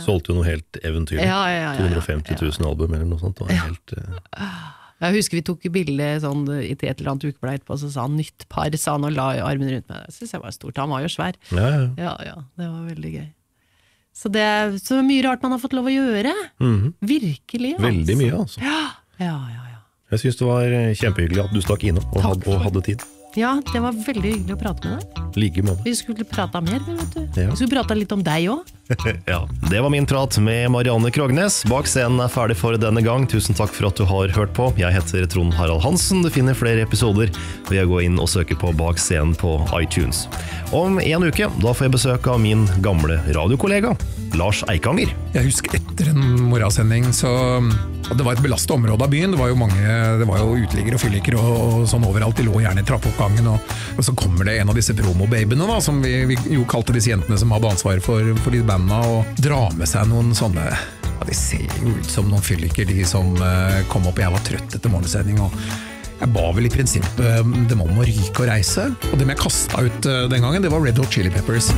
solgte jo noe helt eventyrlig. Ja, ja, ja, ja, ja. 250 000 album eller noe sånt. Det var helt, Uh... Jeg husker vi tok bilde sånn, i et eller annet ukeblad etterpå, så sa han 'nytt par', sa han og la armen rundt meg. Det syns jeg var stort. Han var jo svær. ja, ja. Ja, ja, det var veldig gøy. Så det er så mye rart man har fått lov å gjøre. Mhm. Virkelig. altså. Veldig mye, altså. Ja, ja, ja. ja. Jeg syns det var eh, kjempehyggelig at du stakk innom og, had, og hadde tid. Ja, det var veldig hyggelig å prate med deg. Like måte. Vi skulle prata mer, vet du. Ja. Vi skulle prata litt om deg òg. Ja, Det var min prat med Marianne Krognes. Bak scenen er ferdig for denne gang. Tusen takk for at du har hørt på. Jeg heter Trond Harald Hansen. Du finner flere episoder ved å gå inn og søke på Bak scenen på iTunes. Om en uke da får jeg besøk av min gamle radiokollega Lars Eikanger. Jeg husker etter en morgensending så Det var et belastet område av byen. Det var jo mange, det var jo uteliggere og fylliker og, og sånn overalt. De lå gjerne i trappeoppgangen. Og, og så kommer det en av disse promobabyene, da, som vi, vi jo kalte disse jentene som hadde ansvaret for, for de banda, og drar med seg noen sånne ja, De ser jo ut som noen fylliker, de som uh, kom opp. Jeg var trøtt etter morgensending. og jeg ba vel i prinsippet eh, dem om å ryke og reise, og dem jeg kasta ut eh, den gangen, det var Red Hot Chili Peppers.